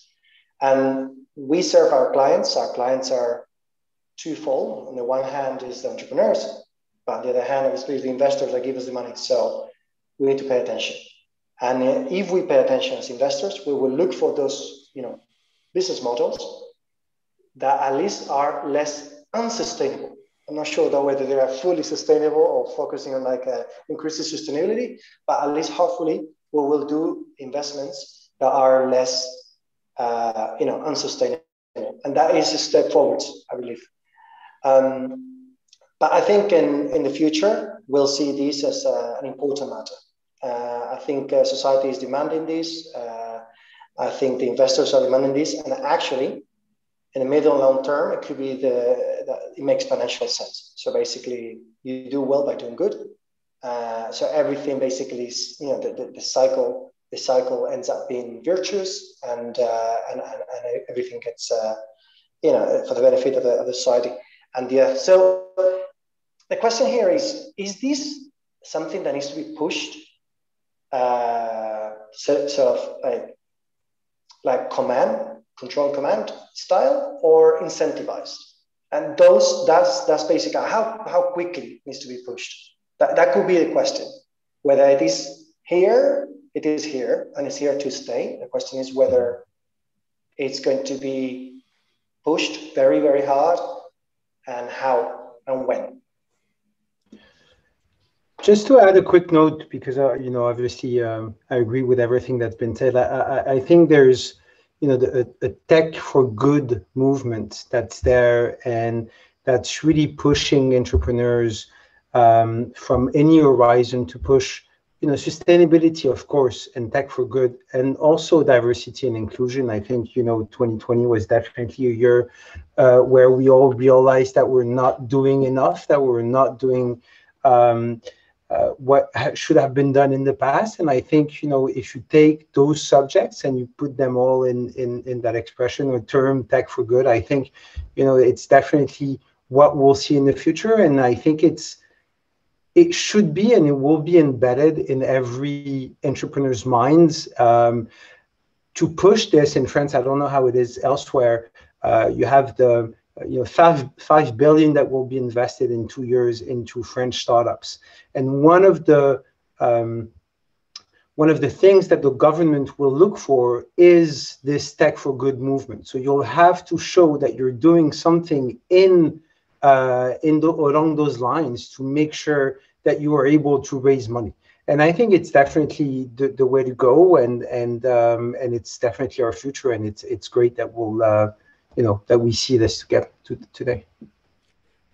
Speaker 4: And we serve our clients. Our clients are twofold. On the one hand, is the entrepreneurs, but on the other hand, obviously, the investors that give us the money. So we need to pay attention. And if we pay attention as investors, we will look for those you know, business models that at least are less unsustainable. I'm not sure though whether they are fully sustainable or focusing on like uh, increasing sustainability, but at least hopefully we will do investments that are less, uh, you know, unsustainable, and that is a step forward, I believe. Um, but I think in, in the future we'll see this as uh, an important matter. Uh, I think uh, society is demanding this. Uh, I think the investors are demanding this, and actually, in the middle and long term, it could be the, the it makes financial sense. So basically, you do well by doing good. Uh, so everything basically is, you know, the, the, the, cycle the cycle ends up being virtuous, and uh, and, and, and everything gets, uh, you know, for the benefit of the, of the society. and the earth. So the question here is: Is this something that needs to be pushed, uh, sort of like, like command, control command style, or incentivized? And those that's that's basically how how quickly needs to be pushed. That that could be the question. Whether it is here, it is here, and it's here to stay. The question is whether it's going to be pushed very very hard, and how and when.
Speaker 3: Just to add a quick note, because uh, you know, obviously, um, I agree with everything that's been said. I, I, I think there's, you know, the, a, a, tech for good movement that's there, and that's really pushing entrepreneurs um, from any horizon to push, you know, sustainability, of course, and tech for good, and also diversity and inclusion. I think you know, 2020 was definitely a year uh, where we all realized that we're not doing enough, that we're not doing. Um, uh, what should have been done in the past. And I think, you know, if you take those subjects and you put them all in, in, in that expression or term, tech for good, I think, you know, it's definitely what we'll see in the future. And I think it's, it should be and it will be embedded in every entrepreneur's minds um, to push this in France. I don't know how it is elsewhere. Uh, you have the you know, five, five billion that will be invested in two years into French startups. And one of the um, one of the things that the government will look for is this tech for good movement. So you'll have to show that you're doing something in uh, in the, along those lines to make sure that you are able to raise money. And I think it's definitely the, the way to go, and and um, and it's definitely our future. And it's it's great that we'll uh, you know that we see this together to, today.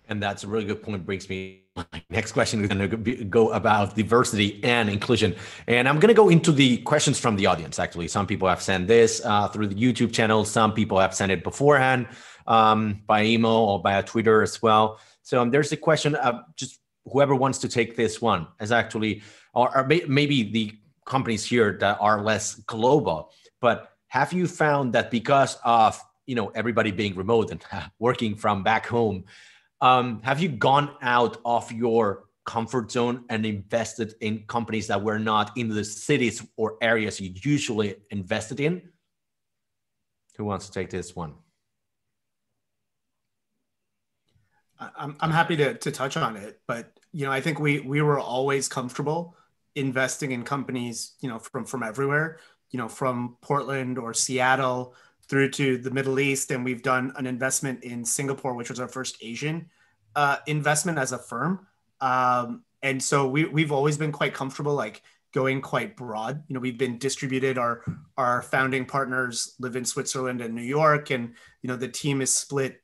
Speaker 1: And that's a really good point. Brings me my next question is going to go about diversity and inclusion, and I'm going to go into the questions from the audience. Actually, some people have sent this uh, through the YouTube channel. Some people have sent it beforehand um, by email or by a Twitter as well. So um, there's a question of just whoever wants to take this one as actually, or, or maybe the companies here that are less global, but have you found that because of you know everybody being remote and *laughs* working from back home. Um, have you gone out of your comfort zone and invested in companies that were not in the cities or areas you usually invested in? Who wants to take this one?
Speaker 5: I'm, I'm happy to, to touch on it but you know i think we we were always comfortable investing in companies you know from from everywhere you know from portland or seattle through to the Middle East, and we've done an investment in Singapore, which was our first Asian uh, investment as a firm. Um, and so we we've always been quite comfortable, like going quite broad. You know, we've been distributed. Our our founding partners live in Switzerland and New York, and you know the team is split.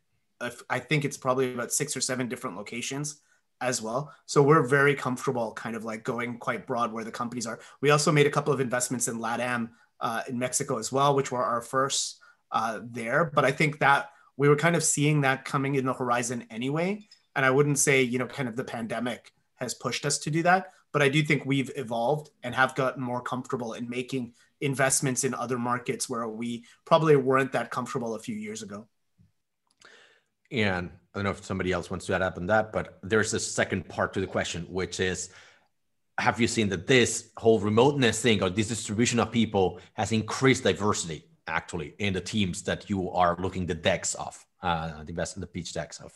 Speaker 5: I think it's probably about six or seven different locations as well. So we're very comfortable, kind of like going quite broad where the companies are. We also made a couple of investments in LATAM uh, in Mexico as well, which were our first uh, there. But I think that we were kind of seeing that coming in the horizon anyway. And I wouldn't say, you know, kind of the pandemic has pushed us to do that. But I do think we've evolved and have gotten more comfortable in making investments in other markets where we probably weren't that comfortable a few years ago.
Speaker 1: And I don't know if somebody else wants to add up on that, but there's a second part to the question, which is have you seen that this whole remoteness thing or this distribution of people has increased diversity actually in the teams that you are looking the decks of, uh, the best the pitch decks of?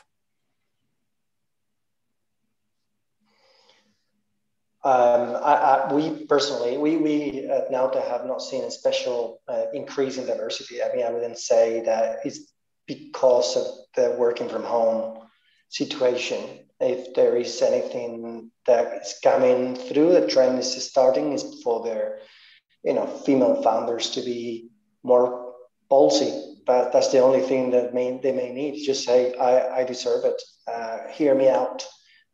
Speaker 4: Um, I, I, we personally, we, we at Nauta have not seen a special uh, increase in diversity. I mean, I wouldn't say that it's because of the working from home situation. If there is anything that is coming through, the trend is starting is for their, you know, female founders to be more ballsy. But that's the only thing that may, they may need. Just say, I, I deserve it. Uh, hear me out.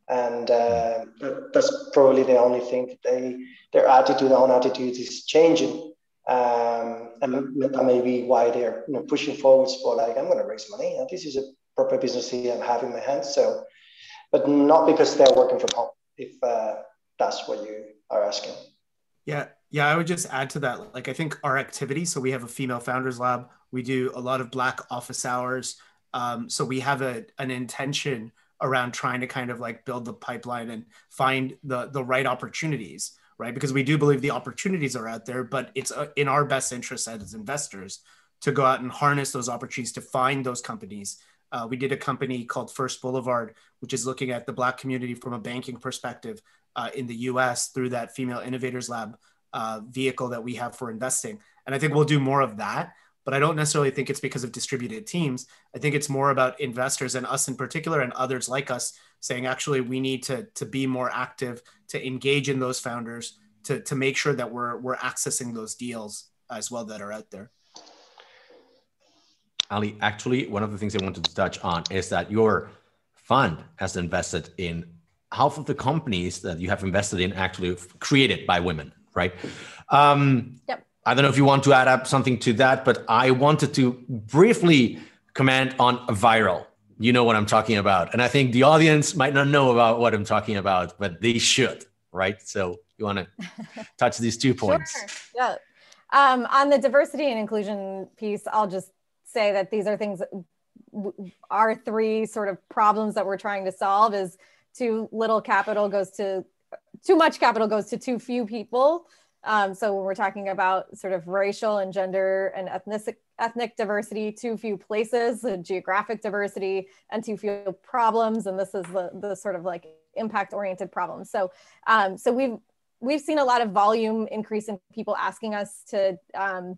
Speaker 4: And uh, that's probably the only thing they, their attitude, own attitude is changing. Um, and that may be why they're you know, pushing forwards for like, I'm going to raise money. And this is a proper business here I have in my hands. So, but not because they're working from home, if uh, that's what you are asking.
Speaker 5: Yeah, yeah, I would just add to that. Like, I think our activity. So we have a female founders lab. We do a lot of Black office hours. Um, so we have a, an intention around trying to kind of like build the pipeline and find the the right opportunities right because we do believe the opportunities are out there but it's uh, in our best interest as investors to go out and harness those opportunities to find those companies uh, we did a company called First Boulevard which is looking at the black community from a banking perspective uh, in the us through that female innovators lab uh, vehicle that we have for investing and i think we'll do more of that but I don't necessarily think it's because of distributed teams. I think it's more about investors and us in particular and others like us saying, actually, we need to, to be more active, to engage in those founders, to, to make sure that we're, we're accessing those deals as well that are out there.
Speaker 1: Allie, actually, one of the things I wanted to touch on is that your fund has invested in half of the companies that you have invested in actually created by women, right? Um, yep I don't know if you want to add up something to that, but I wanted to briefly comment on VIRAL. You know what I'm talking about. And I think the audience might not know about what I'm talking about, but they should, right? So you want to *laughs* touch these two points? Sure.
Speaker 2: Yeah. Um, on the diversity and inclusion piece, I'll just say that these are things our three sort of problems that we're trying to solve is too little capital goes to too much capital goes to too few people um, so when we're talking about sort of racial and gender and ethnic ethnic diversity, too few places, geographic diversity, and too few problems, and this is the the sort of like impact oriented problems. So um, so we've we've seen a lot of volume increase in people asking us to um,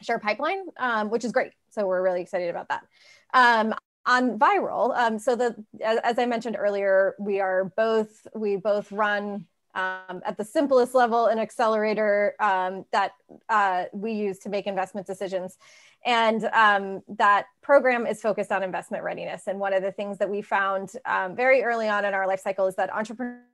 Speaker 2: share pipeline, um, which is great. So we're really excited about that. Um, on VIRAL, um, so the as, as I mentioned earlier, we are both we both run um, at the simplest level, an accelerator um, that uh, we use to make investment decisions. And um, that program is focused on investment readiness. And one of the things that we found um, very early on in our life cycle is that entrepreneurs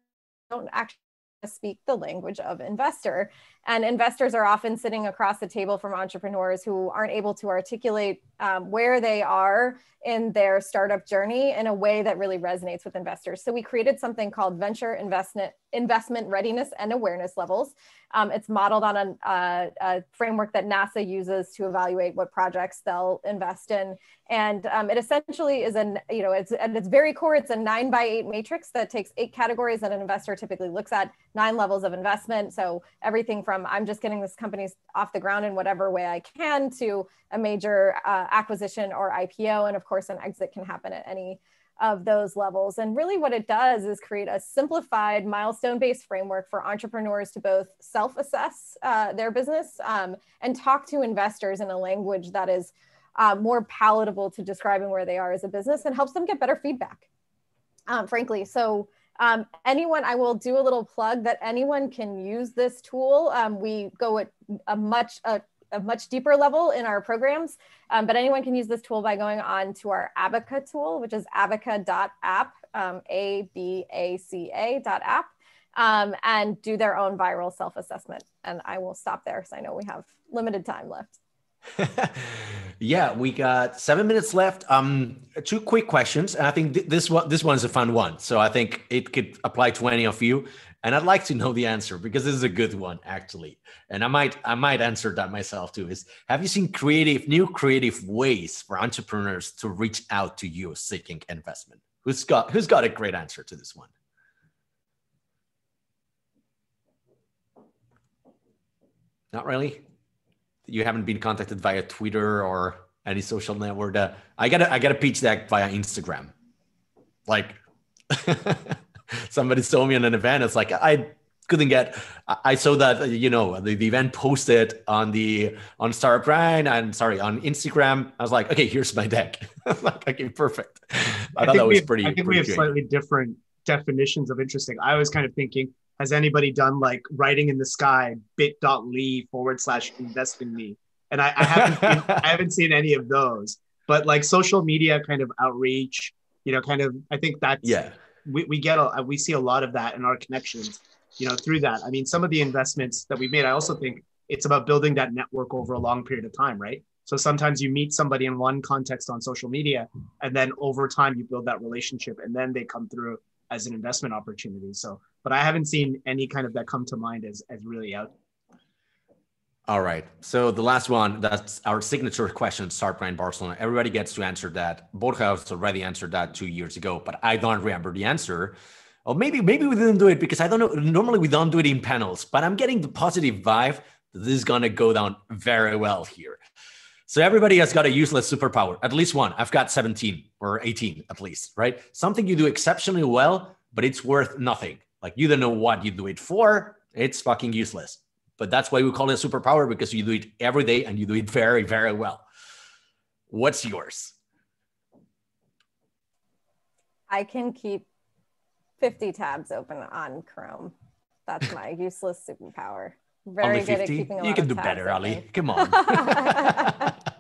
Speaker 2: don't actually speak the language of investor. And investors are often sitting across the table from entrepreneurs who aren't able to articulate um, where they are in their startup journey in a way that really resonates with investors. So we created something called venture investment investment readiness and awareness levels. Um, it's modeled on a, a, a, framework that NASA uses to evaluate what projects they'll invest in. And um, it essentially is an, you know, it's at its very core, it's a nine by eight matrix that takes eight categories that an investor typically looks at, nine levels of investment. So everything from I'm just getting this company off the ground in whatever way I can to a major uh, acquisition or IPO. And of course, an exit can happen at any of those levels. And really, what it does is create a simplified milestone based framework for entrepreneurs to both self assess uh, their business um, and talk to investors in a language that is uh, more palatable to describing where they are as a business and helps them get better feedback, um, frankly. So, um, anyone, I will do a little plug that anyone can use this tool. Um, we go at a much, a a much deeper level in our programs. Um, but anyone can use this tool by going on to our Abaca tool, which is abaca.app, um, A-B-A-C-A dot app, um, and do their own VIRAL self-assessment. And I will stop there because I know we have limited time left. *laughs*
Speaker 1: yeah, we got seven minutes left. Um, two quick questions, and I think th- this one this one's a fun one. So I think it could apply to any of you and I'd like to know the answer because this is a good one actually. And I might I might answer that myself too. Is have you seen creative new creative ways for entrepreneurs to reach out to you seeking investment? Who's got who's got a great answer to this one? Not really. You haven't been contacted via Twitter or any social network. Uh, I gotta I gotta pitch that via Instagram. Like *laughs* somebody saw me in an event. It's like I couldn't get. I saw that you know the, the event posted on the on Startup Grind and sorry on Instagram. I was like, okay, here's my deck. *laughs* like, okay, perfect. I, I thought that was pretty.
Speaker 5: I think we have slightly different definitions of interesting. I was kind of thinking, has anybody done like writing in the sky bit.ly forward slash invest in me? And I, I haven't *laughs* seen, I haven't seen any of those. But like social media kind of outreach, you know, kind of I think that's
Speaker 1: yeah
Speaker 5: we, we get a, we see a lot of that in our connections you know through that i mean some of the investments that we've made i also think it's about building that network over a long period of time right so sometimes you meet somebody in one context on social media and then over time you build that relationship and then they come through as an investment opportunity so but i haven't seen any kind of that come to mind as as really out
Speaker 1: All right. So the last one, that's our signature question, Startup Grind Barcelona. Everybody gets to answer that. Borja has already answered that two years ago, but I don't remember the answer. Or maybe maybe we didn't do it because I don't know. Normally we don't do it in panels, but I'm getting the positive vibe that this is gonna go down very well here. So everybody has got a useless superpower, at least one. I've got 17 or 18 at least, right? Something you do exceptionally well, but it's worth nothing. Like you don't know what you do it for. It's fucking useless. But that's why we call it a superpower because you do it every day and you do it very, very well. What's yours?
Speaker 2: I can keep 50 tabs open on Chrome. That's my *laughs* useless superpower. Very good at keeping
Speaker 1: You can do better, Allie. Come on. *laughs* *laughs*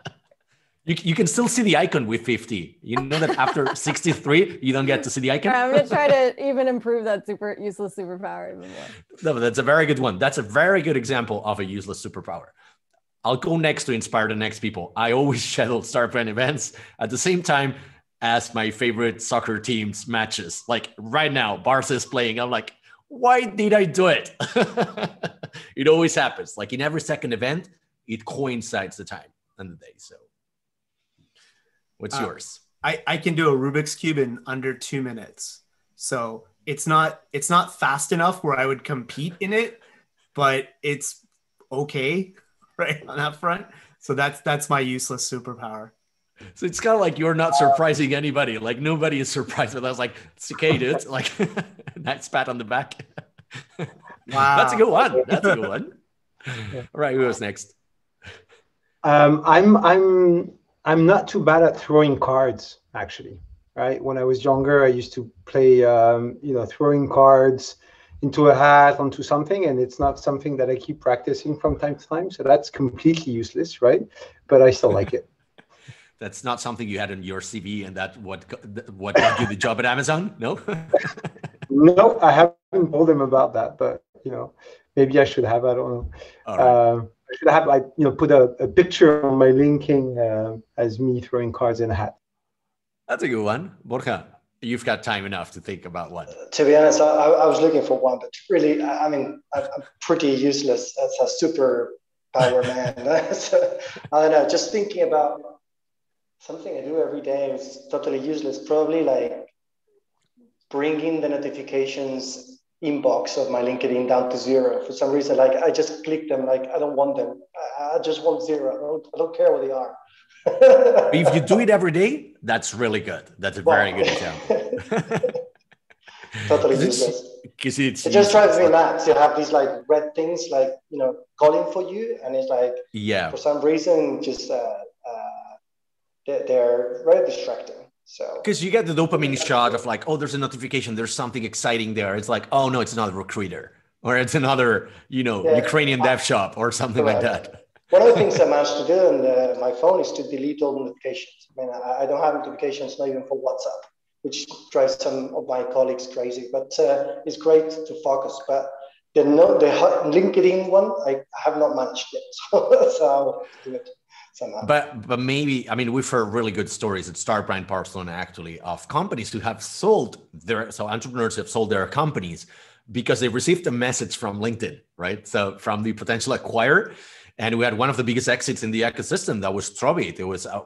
Speaker 1: You, you can still see the icon with 50. You know that after *laughs* 63, you don't get to see the icon?
Speaker 2: I'm going to try to *laughs* even improve that super useless superpower even more.
Speaker 1: No, but that's a very good one. That's a very good example of a useless superpower. I'll go next to inspire the next people. I always schedule Startup Grind events at the same time as my favorite soccer team's matches. Like right now, Barca is playing. I'm like, why did I do it? *laughs* it always happens. Like in every second event, it coincides the time and the day. So What's uh, yours?
Speaker 5: I, I can do a Rubik's cube in under two minutes. So it's not it's not fast enough where I would compete in it, but it's okay, *laughs* right on that front. So that's that's my useless superpower.
Speaker 1: So it's kind of like you're not surprising anybody. Like nobody is surprised. But I was like, it's okay, dude. *laughs* Like *laughs* nice pat on the back. Wow. That's a good one. That's a good one. All right, who goes next?
Speaker 3: Um, I'm I'm I'm not too bad at throwing cards, actually. Right? When I was younger, I used to play, um, you know, throwing cards into a hat, onto something, and it's not something that I keep practicing from time to time. So that's completely useless, right? But I still like it. *laughs*
Speaker 1: that's not something you had in your CV, and that what what got you the job at Amazon? No. *laughs*
Speaker 3: no, I haven't told them about that, but you know, maybe I should have. I don't know. Right. I should have like you know put a, a picture on my LinkedIn uh, as me throwing cards in a hat.
Speaker 1: That's a good one, Borja. You've got time enough to think about one.
Speaker 4: To be honest, I, I was looking for one, but really, I mean, I'm pretty useless as a super power man. *laughs* so, I don't know. Just thinking about something I do every day is totally useless. Probably like bringing the notifications inbox of my LinkedIn down to zero for some reason. Like I just click them, like I don't want them. I just want zero. I don't, I don't care what they are.
Speaker 1: if you do it every day, that's really good. That's a very good example. *laughs*
Speaker 4: totally useless. Because it's it just drives me nuts. You have these like red things, like you know, calling for you, and it's like
Speaker 1: yeah,
Speaker 4: for some reason, just uh, uh, they're, they're very distracting. So
Speaker 1: because you get the dopamine shot of like, oh, there's a notification, there's something exciting there. It's like, oh no, it's another recruiter, or it's another, you know, yeah. Ukrainian dev shop or something like that.
Speaker 4: One of the things *laughs* I managed to do on the, my phone is to delete all notifications. I mean, I, I, don't have notifications, not even for WhatsApp, which drives some of my colleagues crazy. But uh, it's great to focus. But the no, the LinkedIn one, I have not managed yet, *laughs* so, *laughs* so I'll do it
Speaker 1: somehow. But but maybe I mean we've heard really good stories at Startup Grind Barcelona actually of companies who have sold their so entrepreneurs have sold their companies because they received a message from LinkedIn, right? So from the potential acquirer. And we had one of the biggest exits in the ecosystem that was Trovit. It was uh,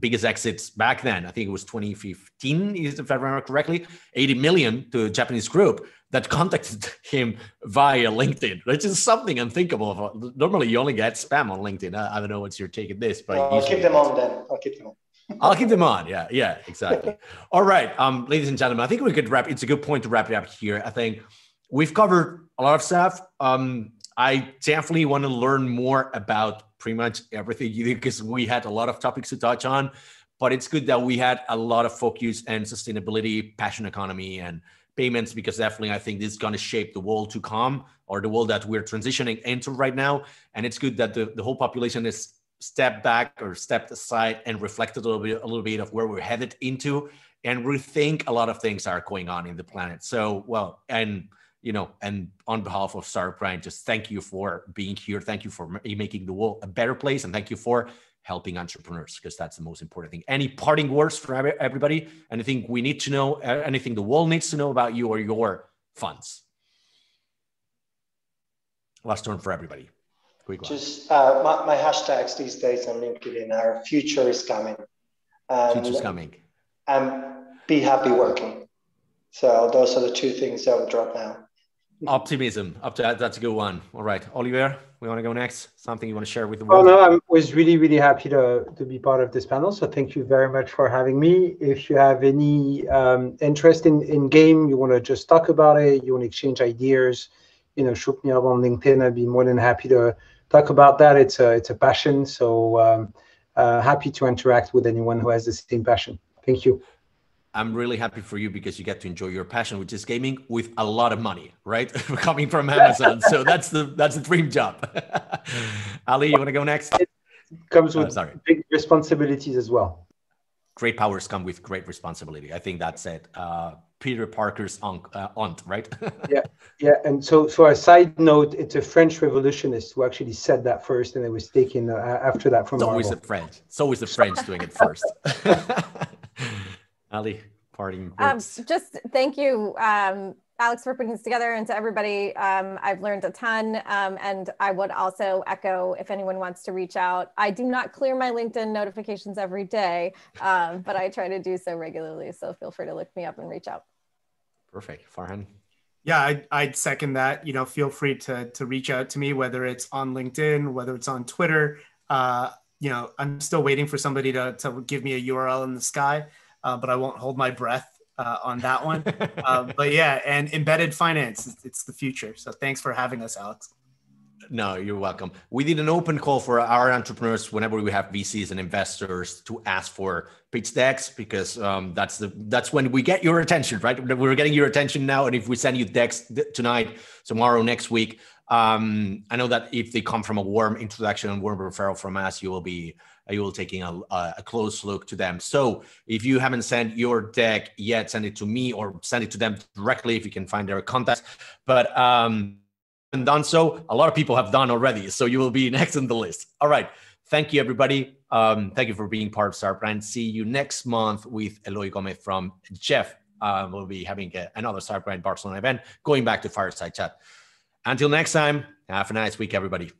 Speaker 1: biggest exits back then. I think it was 2015, if I remember correctly, 80 million to a Japanese group that contacted him via LinkedIn, which is something unthinkable. Normally, you only get spam on LinkedIn. I, I don't know what's your take on this, but
Speaker 4: I'll keep them on then. I'll keep them on. *laughs*
Speaker 1: I'll keep them on. Yeah, yeah, exactly. *laughs* All right, um, ladies and gentlemen, I think we could wrap. It's a good point to wrap it up here. I think we've covered a lot of stuff. Um, I definitely want to learn more about pretty much everything because we had a lot of topics to touch on. But it's good that we had a lot of focus and sustainability, passion economy, and payments because definitely I think this is going to shape the world to come or the world that we're transitioning into right now. And it's good that the, the whole population is stepped back or stepped aside and reflected a little bit a little bit of where we're headed into and rethink a lot of things are going on in the planet. So well and you know, and on behalf of Startup Grind, just thank you for being here. Thank you for making the world a better place, and thank you for helping entrepreneurs because that's the most important thing. Any parting words for everybody? Anything we need to know? Anything the world needs to know about you or your funds? Last turn for everybody. Quick
Speaker 4: one. Just uh, my, my, hashtags these days on LinkedIn are future is coming.
Speaker 1: And, Future's coming.
Speaker 4: And be happy working. So those are the two things I would drop now.
Speaker 1: Optimism. Up to that, that's a good one. All right, Olivier, we want to go next. Something you want to share with the world?
Speaker 3: Oh no, I was really, really happy to to be part of this panel. So thank you very much for having me. If you have any um, interest in in game, you want to just talk about it, you want to exchange ideas, you know, shoot me up on LinkedIn. I'd be more than happy to talk about that. It's a it's a passion. So um, uh, happy to interact with anyone who has the same passion. Thank you.
Speaker 1: I'm really happy for you because you get to enjoy your passion, which is gaming, with a lot of money, right? *laughs* Coming from Amazon, so that's the that's the dream job. *laughs* Allie, you want to go next? It
Speaker 3: comes with uh, big responsibilities as well.
Speaker 1: Great powers come with great responsibility. I think that's it. Uh, Peter Parker's aunt, uh, aunt right? *laughs*
Speaker 3: yeah, yeah. And so, for a side note, it's a French revolutionist who actually said that first, and it was taken uh, after that from.
Speaker 1: It's always the French. It's always the French doing it first. Allie, parting um,
Speaker 2: just thank you, um, Alex, for putting this together, and to everybody. Um, I've learned a ton, um, and I would also echo if anyone wants to reach out. I do not clear my LinkedIn notifications every day, um, but I try to do so regularly. So feel free to look me up and reach out.
Speaker 1: Perfect, Farhan.
Speaker 5: Yeah, I'd, I'd second that. You know, feel free to to reach out to me, whether it's on LinkedIn, whether it's on Twitter. Uh, you know, I'm still waiting for somebody to, to give me a URL in the sky uh, but I won't hold my breath uh, on that one. uh, *laughs* but yeah, and embedded finance, it's the future. So thanks for having us, Alex.
Speaker 1: No, you're welcome. We did an open call for our entrepreneurs whenever we have VCs and investors to ask for pitch decks because um, that's the that's when we get your attention, right? We're getting your attention now, and if we send you decks tonight, tomorrow, next week, um, I know that if they come from a warm introduction and warm referral from us, you will be you will taking a, a close look to them. So if you haven't sent your deck yet, send it to me or send it to them directly if you can find their contacts. But um, and done so, a lot of people have done already. So you will be *laughs* next on the list. All right. Thank you, everybody. Um, thank you for being part of Startup Grind. See you next month with Eloy Gomez from Jeff. Uh, we'll be having a, another Startup Grind Barcelona event, going back to Fireside Chat. Until next time, have a nice week, everybody.